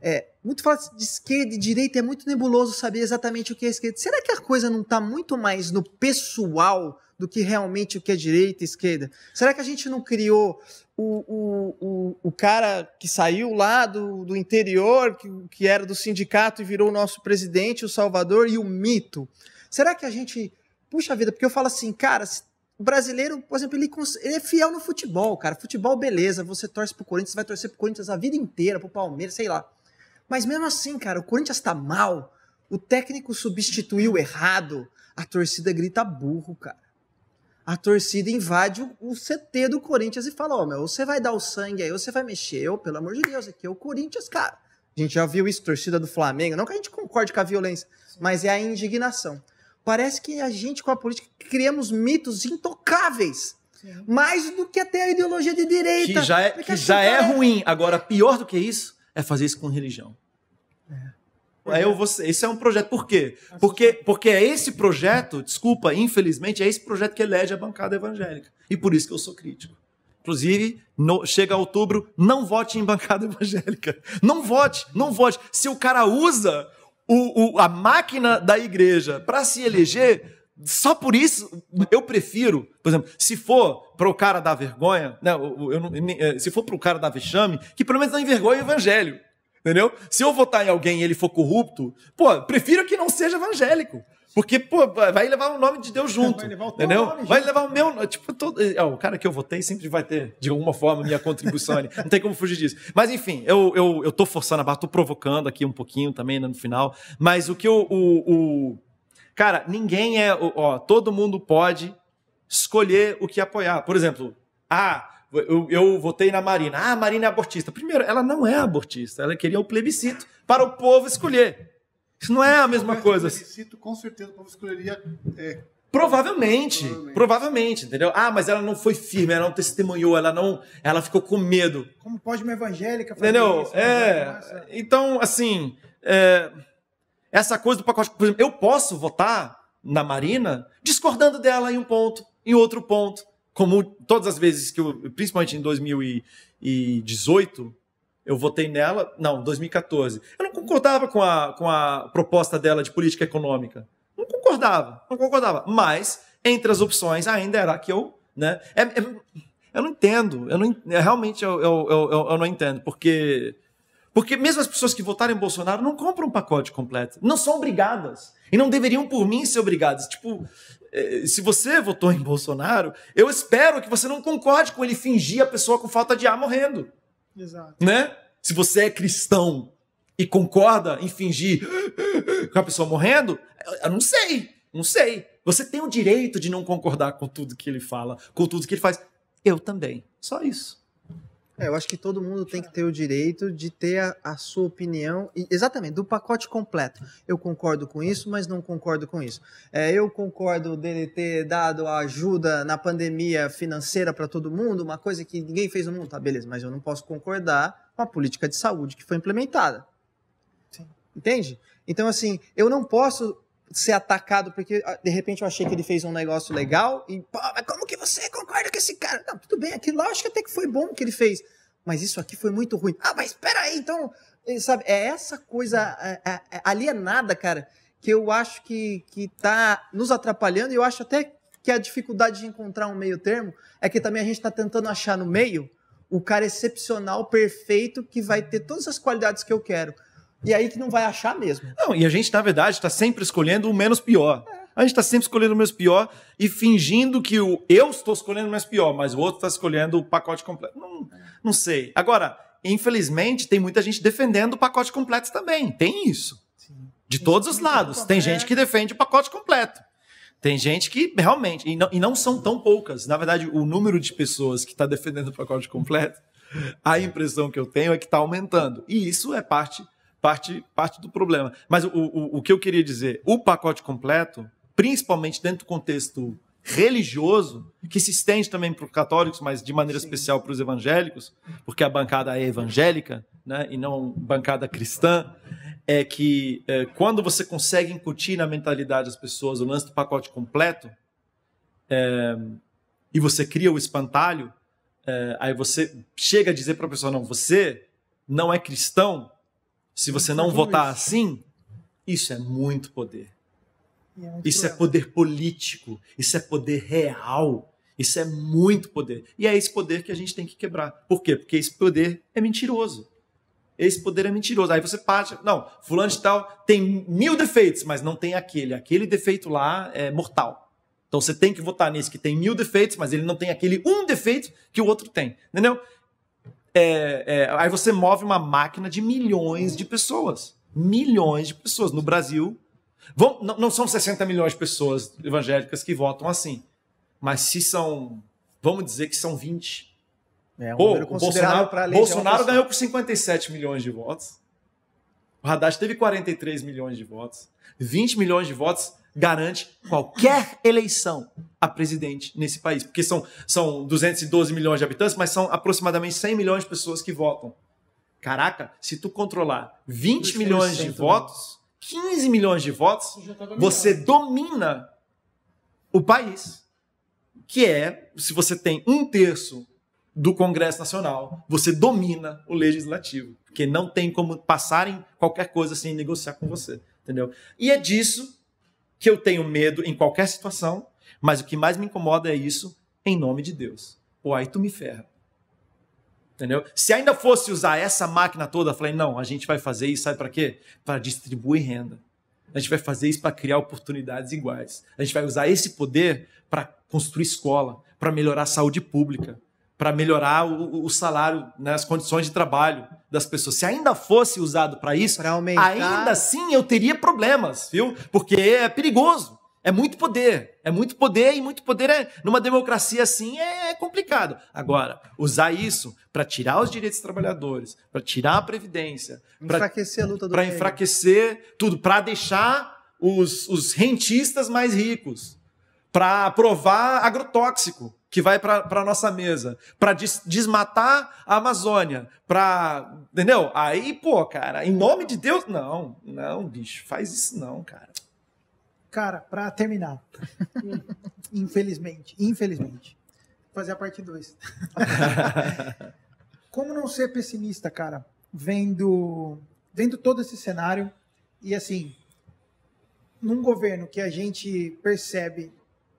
É, muito falar de esquerda e direita é muito nebuloso saber exatamente o que é esquerda. Será que a coisa não está muito mais no pessoal do que realmente o que é direita e esquerda? Será que a gente não criou o, o, o, o cara que saiu lá do, do interior, que, que era do sindicato e virou o nosso presidente, o Salvador, e o mito? Será que a gente. Puxa vida, porque eu falo assim, cara, o brasileiro, por exemplo, ele, ele, é fiel no futebol, cara. Futebol, beleza. Você torce pro Corinthians, vai torcer pro Corinthians a vida inteira, pro Palmeiras, sei lá. Mas mesmo assim, cara, o Corinthians tá mal, o técnico substituiu errado, a torcida grita burro, cara. A torcida invade o, o CT do Corinthians e fala: Ó, oh, meu, você vai dar o sangue aí, você vai mexer. Eu, pelo amor de Deus, aqui é o Corinthians, cara. A gente já viu isso, torcida do Flamengo. Não que a gente concorde com a violência, mas é a indignação. Parece que a gente, com a política, criamos mitos intocáveis. Sim. Mais do que até a ideologia de direita. Que já é, que já é ruim. Agora, pior do que isso, é fazer isso com religião. É. Aí eu vou, esse é um projeto. Por quê? Porque, porque é esse projeto, desculpa, infelizmente, é esse projeto que elege a bancada evangélica. E por isso que eu sou crítico. Inclusive, no, chega outubro, não vote em bancada (laughs) evangélica. Não vote, não vote. Se o cara usa o, o, a máquina da igreja para se eleger, só por isso eu prefiro, por exemplo, se for para o cara dar vergonha, né, eu, eu, eu, se for para o cara dar vexame, que pelo menos não envergonhe o evangelho. Entendeu? Se eu votar em alguém e ele for corrupto, pô, prefiro que não seja evangélico. Porque, pô, vai levar o nome de Deus junto. Vai levar o entendeu? Nome, vai levar o meu. Tipo, todo, é, o cara que eu votei sempre vai ter, de alguma forma, minha contribuição ali. Não tem como fugir disso. Mas, enfim, eu, eu, eu tô forçando a barra, tô provocando aqui um pouquinho também né, no final. Mas o que o, o, o Cara, ninguém é. Ó, todo mundo pode escolher o que apoiar. Por exemplo, ah, eu, eu votei na Marina. Ah, a Marina é abortista. Primeiro, ela não é abortista. Ela queria o plebiscito para o povo escolher. Isso não é a mesma coisa. O plebiscito, com certeza, o povo escolheria. É... Provavelmente, provavelmente, provavelmente, entendeu? Ah, mas ela não foi firme, ela não testemunhou, ela não, ela ficou com medo. Como pode uma evangélica fazer entendeu? isso? É, então, assim, é, essa coisa do pacote. Por exemplo, eu posso votar na Marina discordando dela em um ponto, em outro ponto. Como todas as vezes que eu, principalmente em 2018, eu votei nela. Não, 2014. Eu não concordava com a, com a proposta dela de política econômica. Não concordava, não concordava. Mas, entre as opções, ainda era que eu. Né, é, é, eu não entendo. Eu não, é, realmente eu, eu, eu, eu não entendo. Porque porque mesmo as pessoas que votaram em Bolsonaro não compram um pacote completo. Não são obrigadas. E não deveriam, por mim, ser obrigadas. Tipo, se você votou em Bolsonaro, eu espero que você não concorde com ele fingir a pessoa com falta de ar morrendo. Exato. Né? Se você é cristão e concorda em fingir (laughs) com a pessoa morrendo, eu não sei. Não sei. Você tem o direito de não concordar com tudo que ele fala, com tudo que ele faz. Eu também. Só isso. É, eu acho que todo mundo tem que ter o direito de ter a, a, sua opinião, exatamente, do pacote completo. Eu concordo com isso, mas não concordo com isso. É, eu concordo dele ter dado a ajuda na pandemia financeira para todo mundo, uma coisa que ninguém fez no mundo, tá, beleza, mas eu não posso concordar com a política de saúde que foi implementada. Sim. Entende? Então, assim, eu não posso ser atacado porque ah, de repente eu achei que ele fez um negócio legal e, pô, mas como que você concorda com esse cara? Não, tudo bem, aquilo lá acho que até que foi bom que ele fez, mas isso aqui foi muito ruim. Ah, mas espera aí, então, sabe, é essa coisa é, é, é alienada, cara, que eu acho que, que tá nos atrapalhando e eu acho até que a dificuldade de encontrar um meio termo é que também a gente está tentando achar no meio o cara excepcional, perfeito, que vai ter todas as qualidades que eu quero e aí que não vai achar mesmo. Não, e a gente, na verdade, está sempre escolhendo o menos pior. É. A gente está sempre escolhendo o menos pior e fingindo que o eu estou escolhendo o menos pior, mas o outro está escolhendo o pacote completo. Não, não sei. Agora, infelizmente, tem muita gente defendendo o pacote completo também. Tem isso. Sim. De todos os lados. Tem gente que defende o pacote completo. Tem gente que realmente, e não, e não são tão poucas. Na verdade, o número de pessoas que está defendendo o pacote completo, a impressão que eu tenho é que está aumentando. E isso é parte, parte, parte do problema. Mas o, o, o que eu queria dizer, o pacote completo, principalmente dentro do contexto religioso, que se estende também para os católicos, mas de maneira Sim. especial para os evangélicos, porque a bancada é evangélica, né, e não bancada cristã, é que é, quando você consegue incutir na mentalidade das pessoas o lance do pacote completo, é, e você cria o espantalho, é, aí você chega a dizer para a pessoa: não, você não é cristão, se você não votar assim, isso é muito poder. É isso é poder político, isso é poder real, isso é muito poder. E é esse poder que a gente tem que quebrar. Por quê? Porque esse poder é mentiroso. Esse poder é mentiroso. Aí você parte, não, fulano de tal tem mil defeitos, mas não tem aquele. Aquele defeito lá é mortal. Então você tem que votar nesse que tem mil defeitos, mas ele não tem aquele um defeito que o outro tem. Entendeu? É, é, aí você move uma máquina de milhões de pessoas. Milhões de pessoas. No Brasil, Vão, não, não são 60 milhões de pessoas evangélicas que votam assim. Mas se são, vamos dizer que são 20. É um Pô, o Bolsonaro, Bolsonaro ganhou por 57 milhões de votos. O Haddad teve 43 milhões de votos. 20 milhões de votos garante qualquer eleição a presidente nesse país. Porque são, são 212 milhões de habitantes, mas são aproximadamente 100 milhões de pessoas que votam. Caraca, se tu controlar 20 milhões de votos, 15 milhões de votos, você domina o país. Que é, se você tem um terço do Congresso Nacional, você domina o legislativo. Porque não tem como passarem qualquer coisa sem negociar com você. Entendeu? E é disso que eu tenho medo em qualquer situação, mas o que mais me incomoda é isso em nome de Deus. Pô, aí tu me ferra. Entendeu? Se ainda fosse usar essa máquina toda, eu falei, não, a gente vai fazer isso, sabe para quê? Para distribuir renda. A gente vai fazer isso para criar oportunidades iguais. A gente vai usar esse poder para construir escola, para melhorar a saúde pública, para melhorar o, o salário, né, as condições de trabalho das pessoas. Se ainda fosse usado para isso, ainda assim eu teria problemas, viu? Porque é perigoso. É muito poder. É muito poder e muito poder é, numa democracia assim é complicado. Agora, usar isso para tirar os direitos dos trabalhadores, para tirar a previdência, para enfraquecer a luta do Para enfraquecer tudo, para deixar os, os rentistas mais ricos, para aprovar agrotóxico que vai para a nossa mesa, para des, desmatar a Amazônia, para. Entendeu? Aí, pô, cara, em nome de Deus, não, não, bicho, faz isso não, cara. Cara, para terminar, (laughs) infelizmente, infelizmente, fazer a parte 2. (laughs) Como não ser pessimista, cara, vendo, vendo todo esse cenário e assim, num governo que a gente percebe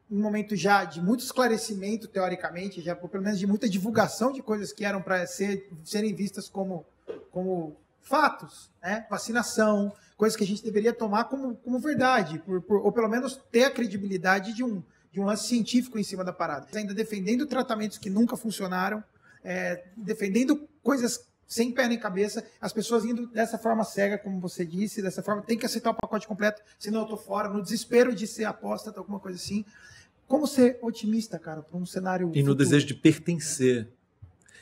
um momento já de muito esclarecimento, teoricamente, já pelo menos de muita divulgação de coisas que eram para ser, serem vistas como, como fatos, né? vacinação, coisas que a gente deveria tomar como, como verdade, por, por, ou pelo menos ter a credibilidade de um, de um lance científico em cima da parada. Ainda defendendo tratamentos que nunca funcionaram, é, defendendo coisas sem pé nem cabeça, as pessoas indo dessa forma cega, como você disse, dessa forma, tem que aceitar o pacote completo, senão eu tô fora, no desespero de ser apóstata, alguma coisa assim. Como ser otimista, cara, para um cenário. E no desejo de pertencer.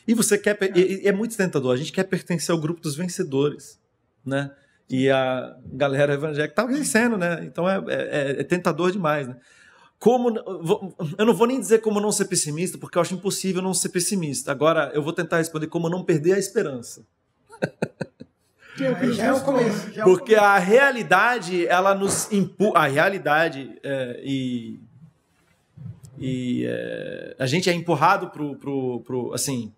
E você quer. É. é muito tentador. A gente quer pertencer ao grupo dos vencedores, né? E a galera evangélica está vencendo, né? Então é, é, é, tentador demais, né? Como, eu não vou nem dizer como não ser pessimista, porque eu acho impossível não ser pessimista. Agora, eu vou tentar responder como não perder a esperança. é o começo. Porque a realidade, ela nos impulsa. A realidade é, e. E é, a gente é empurrado pro, pro, pro assim,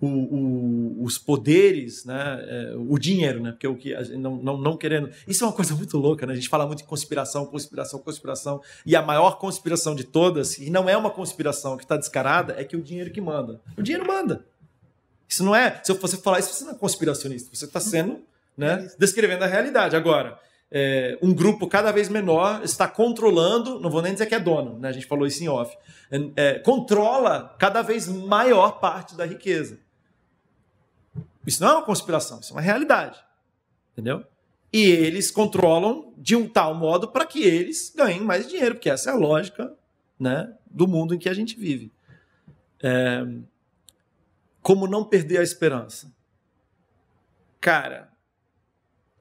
o, o, os poderes, né, é, o dinheiro, né, porque o que não, não, não querendo. Isso é uma coisa muito louca, né? A gente fala muito de conspiração, conspiração, conspiração, e a maior conspiração de todas, e não é uma conspiração que está descarada, é que o dinheiro que manda. O dinheiro manda. Isso não é. Se você falar isso, você não é conspiracionista, você está sendo, né, descrevendo a realidade. Agora, é, um grupo cada vez menor está controlando, não vou nem dizer que é dono, né? a gente falou isso em off, é, é controla cada vez maior parte da riqueza. Isso não é uma conspiração, isso é uma realidade. Entendeu? E eles controlam de um tal modo para que eles ganhem mais dinheiro, porque essa é a lógica né, do mundo em que a gente vive. É... Como não perder a esperança? Cara,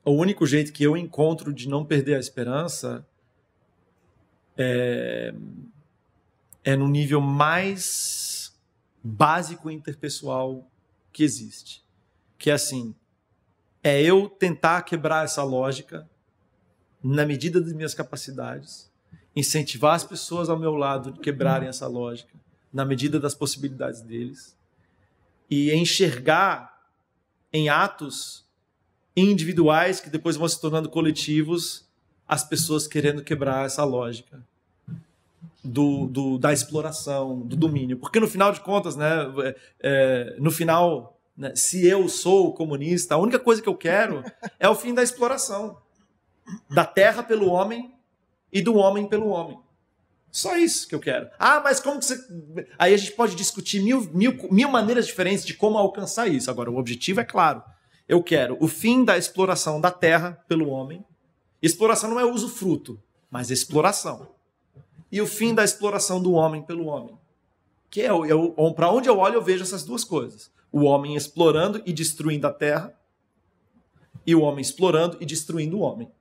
o único jeito que eu encontro de não perder a esperança é, é no nível mais básico interpessoal que existe. Que é assim, é eu tentar quebrar essa lógica na medida das minhas capacidades, incentivar as pessoas ao meu lado a quebrarem essa lógica na medida das possibilidades deles e enxergar em atos individuais que depois vão se tornando coletivos as pessoas querendo quebrar essa lógica do, do, da exploração, do domínio. Porque no final de contas, né, é, é, no final, né, se eu sou comunista, a única coisa que eu quero (laughs) é o fim da exploração da terra pelo homem e do homem pelo homem. Só isso que eu quero. Ah, mas como que você. Aí a gente pode discutir mil, mil, mil maneiras diferentes de como alcançar isso. Agora, o objetivo é claro. Eu quero o fim da exploração da terra pelo homem. Exploração não é usufruto, mas exploração e o fim da exploração do homem pelo homem. Que é, eu, para onde eu olho, eu vejo essas duas coisas: o homem explorando e destruindo a terra, e o homem explorando e destruindo o homem.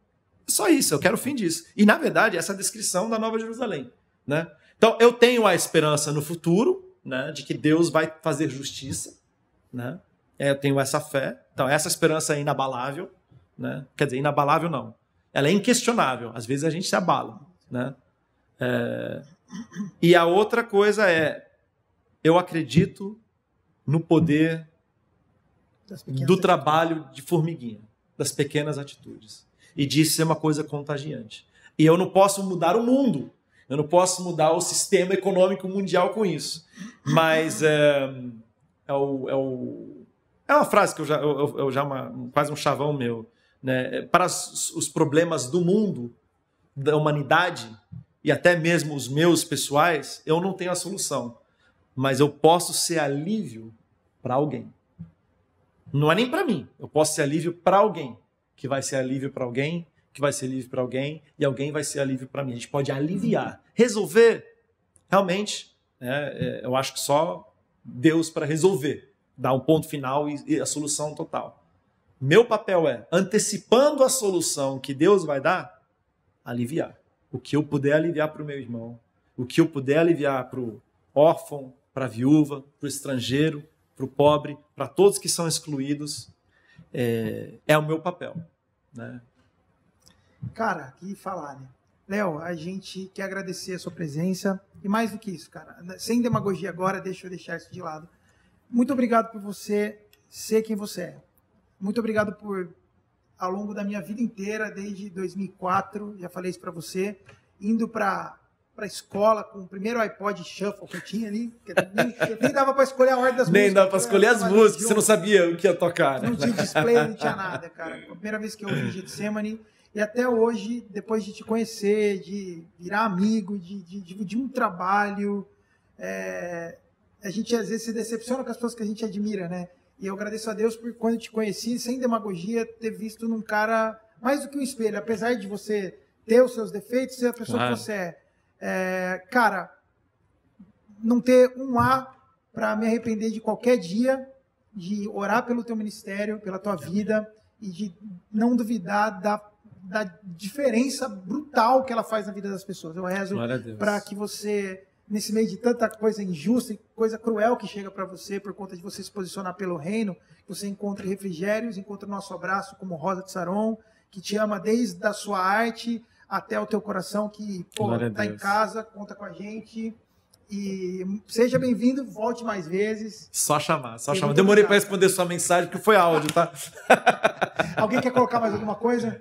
Só isso, eu quero o fim disso. E, na verdade, essa é a descrição da Nova Jerusalém. Né? Então, eu tenho a esperança no futuro né, de que Deus vai fazer justiça. Né? É, eu tenho essa fé. Então, essa esperança é inabalável. Né? Quer dizer, inabalável não. Ela é inquestionável. Às vezes a gente se abala. Né? É... E a outra coisa é, eu acredito no poder do trabalho de formiguinha, das pequenas atitudes. E disso é uma coisa contagiante. E eu não posso mudar o mundo, eu não posso mudar o sistema econômico mundial com isso. Mas é, é, o, é, o, é uma frase que eu já, eu, eu já uma, quase um chavão meu. Né? Para os problemas do mundo, da humanidade, e até mesmo os meus pessoais, eu não tenho a solução. Mas eu posso ser alívio para alguém. Não é nem para mim. Eu posso ser alívio para alguém, que vai ser alívio para alguém, que vai ser alívio para alguém, e alguém vai ser alívio para mim. A gente pode aliviar. Resolver, realmente, é, é, eu acho que só Deus para resolver, dar um ponto final e, a solução total. Meu papel é, antecipando a solução que Deus vai dar, aliviar o que eu puder aliviar para o meu irmão, o que eu puder aliviar para o órfão, para a viúva, para o estrangeiro, para o pobre, para todos que são excluídos, é, é, o meu papel. Né? Cara, que falar, né? Léo, a gente quer agradecer a sua presença e mais do que isso, cara, sem demagogia agora, deixa eu deixar isso de lado. Muito obrigado por você ser quem você é. Muito obrigado por ao longo da minha vida inteira, desde 2004, já falei isso para você, indo para para escola com o primeiro iPod Shuffle que eu tinha ali, nem, (laughs) nem dava para escolher a ordem das nem músicas. Nem dava para escolher as músicas, você não sabia o que ia tocar. Né? Não tinha display, não tinha (laughs) nada, cara. A primeira vez que eu vi Getsemane, e até hoje, depois de te conhecer, de virar amigo, de, de dividir um trabalho, é, a gente às vezes se decepciona com as pessoas que a gente admira, né? E eu agradeço a Deus por quando te conheci, sem demagogia, ter visto num cara mais do que um espelho. Apesar de você ter os seus defeitos, ser a pessoa claro. que você é. é. Cara, não ter um A para me arrepender de qualquer dia, de orar pelo teu ministério, pela tua vida e de não duvidar da, da diferença brutal que ela faz na vida das pessoas. Eu rezo para que você nesse meio de tanta coisa injusta e coisa cruel que chega para você por conta de você se posicionar pelo reino, você encontre refrigérios, encontre o nosso abraço como Rosa de Saron, que te ama desde a sua arte até o teu coração, que está em casa, conta com a gente. E seja bem-vindo, volte mais vezes. Só chamar, só chamar. Demorei para responder sua mensagem, porque foi áudio, tá? (laughs) Alguém quer colocar mais alguma coisa?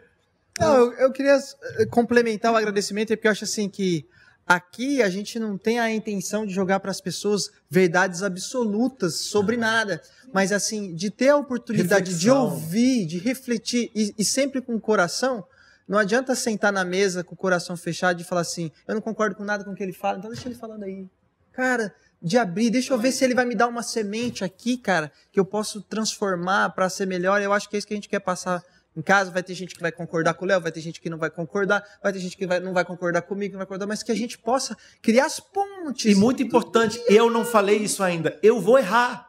Não, eu, eu queria eh, complementar o agradecimento, porque eu acho assim que Aqui a gente não tem a intenção de jogar para as pessoas verdades absolutas sobre nada, mas assim, de ter a oportunidade Reflexão. de ouvir, de refletir e, e, sempre com o coração. Não adianta sentar na mesa com o coração fechado e falar assim: eu não concordo com nada com o que ele fala, então deixa ele falando aí. Cara, de abrir, deixa eu ver se ele vai me dar uma semente aqui, cara, que eu posso transformar para ser melhor. Eu acho que é isso que a gente quer passar Em casa vai ter gente que vai concordar com o Léo, vai ter gente que não vai concordar, vai ter gente que vai- não vai concordar comigo, não vai concordar, mas que a gente possa criar as pontes. E muito importante, eu não falei isso ainda. Eu vou errar.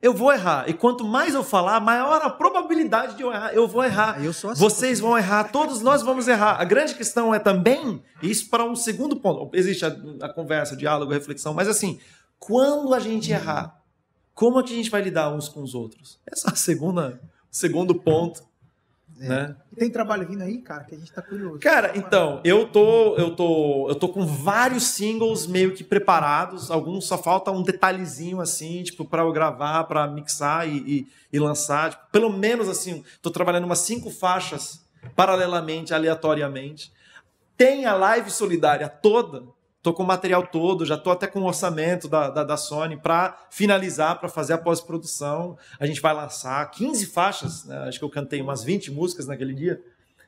Eu vou errar. E quanto mais eu falar, maior a probabilidade de eu errar. Eu vou errar. Eu sou assim. Vocês vão errar, todos nós vamos errar. A grande questão é também, isso para um segundo ponto. Existe a, a conversa, diálogo, reflexão, mas assim, quando a gente errar, como é que a gente vai lidar uns com os outros? Essa é a segunda, segundo ponto. Né? E tem trabalho vindo aí, cara, que a gente tá curioso. Cara, então, eu tô, eu tô, eu tô com vários singles meio que preparados, alguns só falta um detalhezinho assim, tipo, para eu gravar, para mixar e, e, e lançar, tipo, pelo menos assim, tô trabalhando umas cinco faixas paralelamente, aleatoriamente. Tem a live solidária toda, tô com o material todo, já tô até com o orçamento da, da, da Sony para finalizar, para fazer a pós-produção. A gente vai lançar 15 faixas, né? acho que eu cantei umas 20 músicas naquele dia.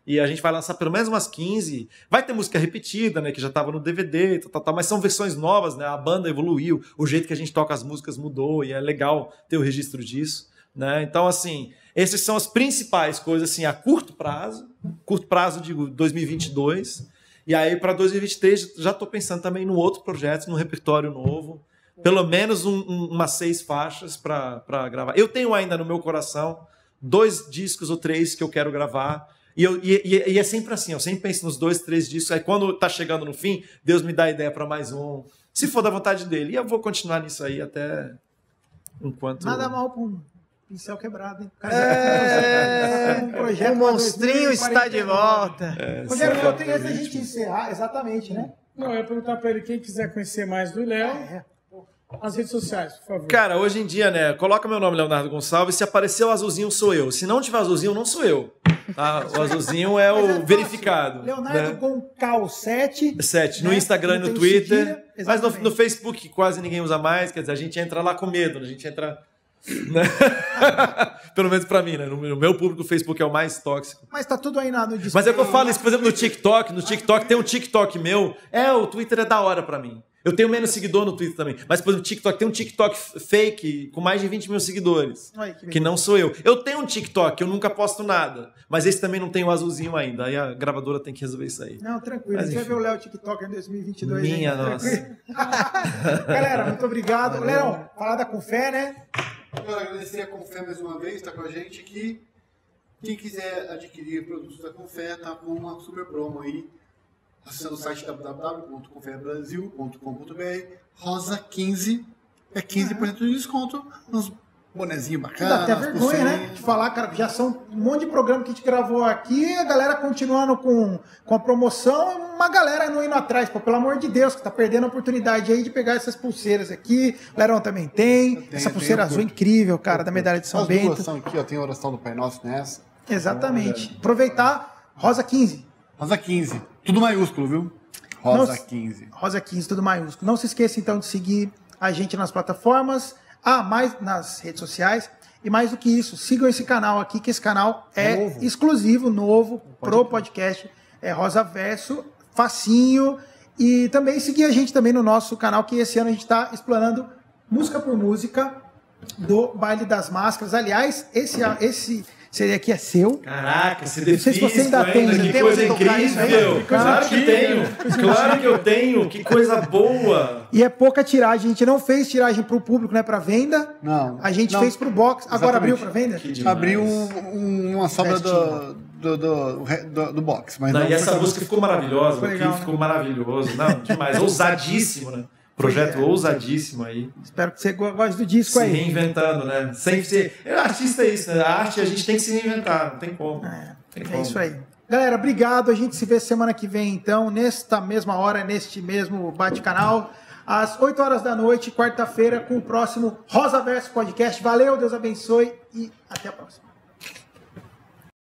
E a gente vai lançar pelo menos umas 15. Vai ter música repetida, né? Que já estava no DVD, mas são versões novas, né? A banda evoluiu, o jeito que a gente toca as músicas mudou, e é legal ter o registro disso. Né? Então, assim, essas são as principais coisas assim, a curto prazo. Curto prazo, digo, 2022. E aí, para 2023, já estou pensando também no outro projeto, no repertório novo. Pelo menos um- um- umas seis faixas para gravar. Eu tenho ainda no meu coração dois discos ou três que eu quero gravar. E, eu, e, e- é sempre assim, eu sempre penso nos dois, três discos. Aí quando tá chegando no fim, Deus me dá ideia para mais um. Se for da vontade dele. E eu vou continuar nisso aí até enquanto. Nada mal um pincel quebrado, hein? Cara, É, um projeto o monstrinho está de 2049. volta. É, Rogério, só- eu tenho antes da gente encerrar, exatamente, né? Não, eu ia perguntar pra ele quem quiser conhecer mais do Léo, É. as redes sociais, por favor. Cara, hoje em dia, né? Coloca meu nome, Leonardo Gonçalves. Se aparecer o azulzinho, sou eu. Se não tiver azulzinho, não sou eu. tá? O azulzinho é o é verificado. Leonardo né? Goncal 7. Sete, no né? Instagram e no Twitter. cedilha, mas no, no Facebook quase ninguém usa mais. Quer dizer, a gente entra lá com medo, né? a gente entra. Né? (laughs) Pelo menos pra mim, né? No meu público, o Facebook é o mais tóxico. Mas tá tudo aí na, no Mas é o que eu falo isso, por exemplo, no TikTok. No TikTok tem um TikTok meu. É, o Twitter é da hora pra mim. Eu tenho menos seguidor no Twitter também. Mas, por exemplo, TikTok tem um TikTok fake com mais de 20 mil seguidores. Olha que Que não sou eu. Eu tenho um TikTok, eu nunca posto nada. Mas esse também não tem o azulzinho ainda. Aí a gravadora tem que resolver isso aí. Não, tranquilo. Mas a gente vai ver o Léo TikTok em 2022. Minha hein? nossa. (laughs) Galera, muito obrigado. Lerão, falada com fé, né? Quero agradecer a Confé mais uma vez, está com a gente aqui. Quem quiser adquirir produtos da Confé, tá com uma super promo aí. Acessando o site www.confebrasil.com.br. Rosa 15 é 15% de desconto nos bonezinhos Dá bacanas. até vergonha, né? De falar, cara, já são um monte de programa que a gente gravou aqui, a galera continuando com, com a promoção, e uma galera não indo atrás, pô, pelo amor de Deus, que tá perdendo a oportunidade aí de pegar essas pulseiras aqui. O Lerão também tem. tenho, essa pulseira tenho, azul curto. incrível, cara, da medalha de São As duas Bento. são aqui, ó, tem oração do Pai Nosso nessa. Exatamente. Aproveitar, Rosa 15. Rosa 15, tudo maiúsculo, viu? Rosa Não- 15. Rosa 15, tudo maiúsculo. Não se esqueça então de seguir a gente nas plataformas, ah, mais nas redes sociais. E mais do que isso, sigam esse canal aqui, que esse canal é Novo. exclusivo, novo, pro podcast. É Rosa Verso, facinho. E também seguir a gente também no nosso canal, que esse ano a gente está explorando música por música do Baile das Máscaras. Aliás, esse, esse CD aqui é seu. Caraca, CD Não sei se você ainda tem, que né? coisa que incrível. né? Claro que tenho. Claro que eu tenho. Que coisa boa. E é pouca tiragem. A gente não fez tiragem para o público, né? Para venda. Não. A gente Não. fez para o box. Agora abriu Exatamente. para venda? Abriu um- uma sobra do, do, do, do, do box. Mas Não, não, e essa música ficou maravilhosa, Ficou o legal, clipe né? ficou maravilhoso. Não, demais. (laughs) Ousadíssimo, né? Projeto é. ousadíssimo aí. Espero que você go- goste do disco Se aí. reinventando, né? Sempre ser. É, artista é isso, né? A arte a gente tem que se reinventar, não tem como. Tem É como. isso aí. Galera, obrigado. A gente se vê semana que vem, então, nesta mesma hora, neste mesmo bate-canal, às 8 horas da noite, quarta-feira, com o próximo Rosa Verso Podcast. Valeu, Deus abençoe e até a próxima.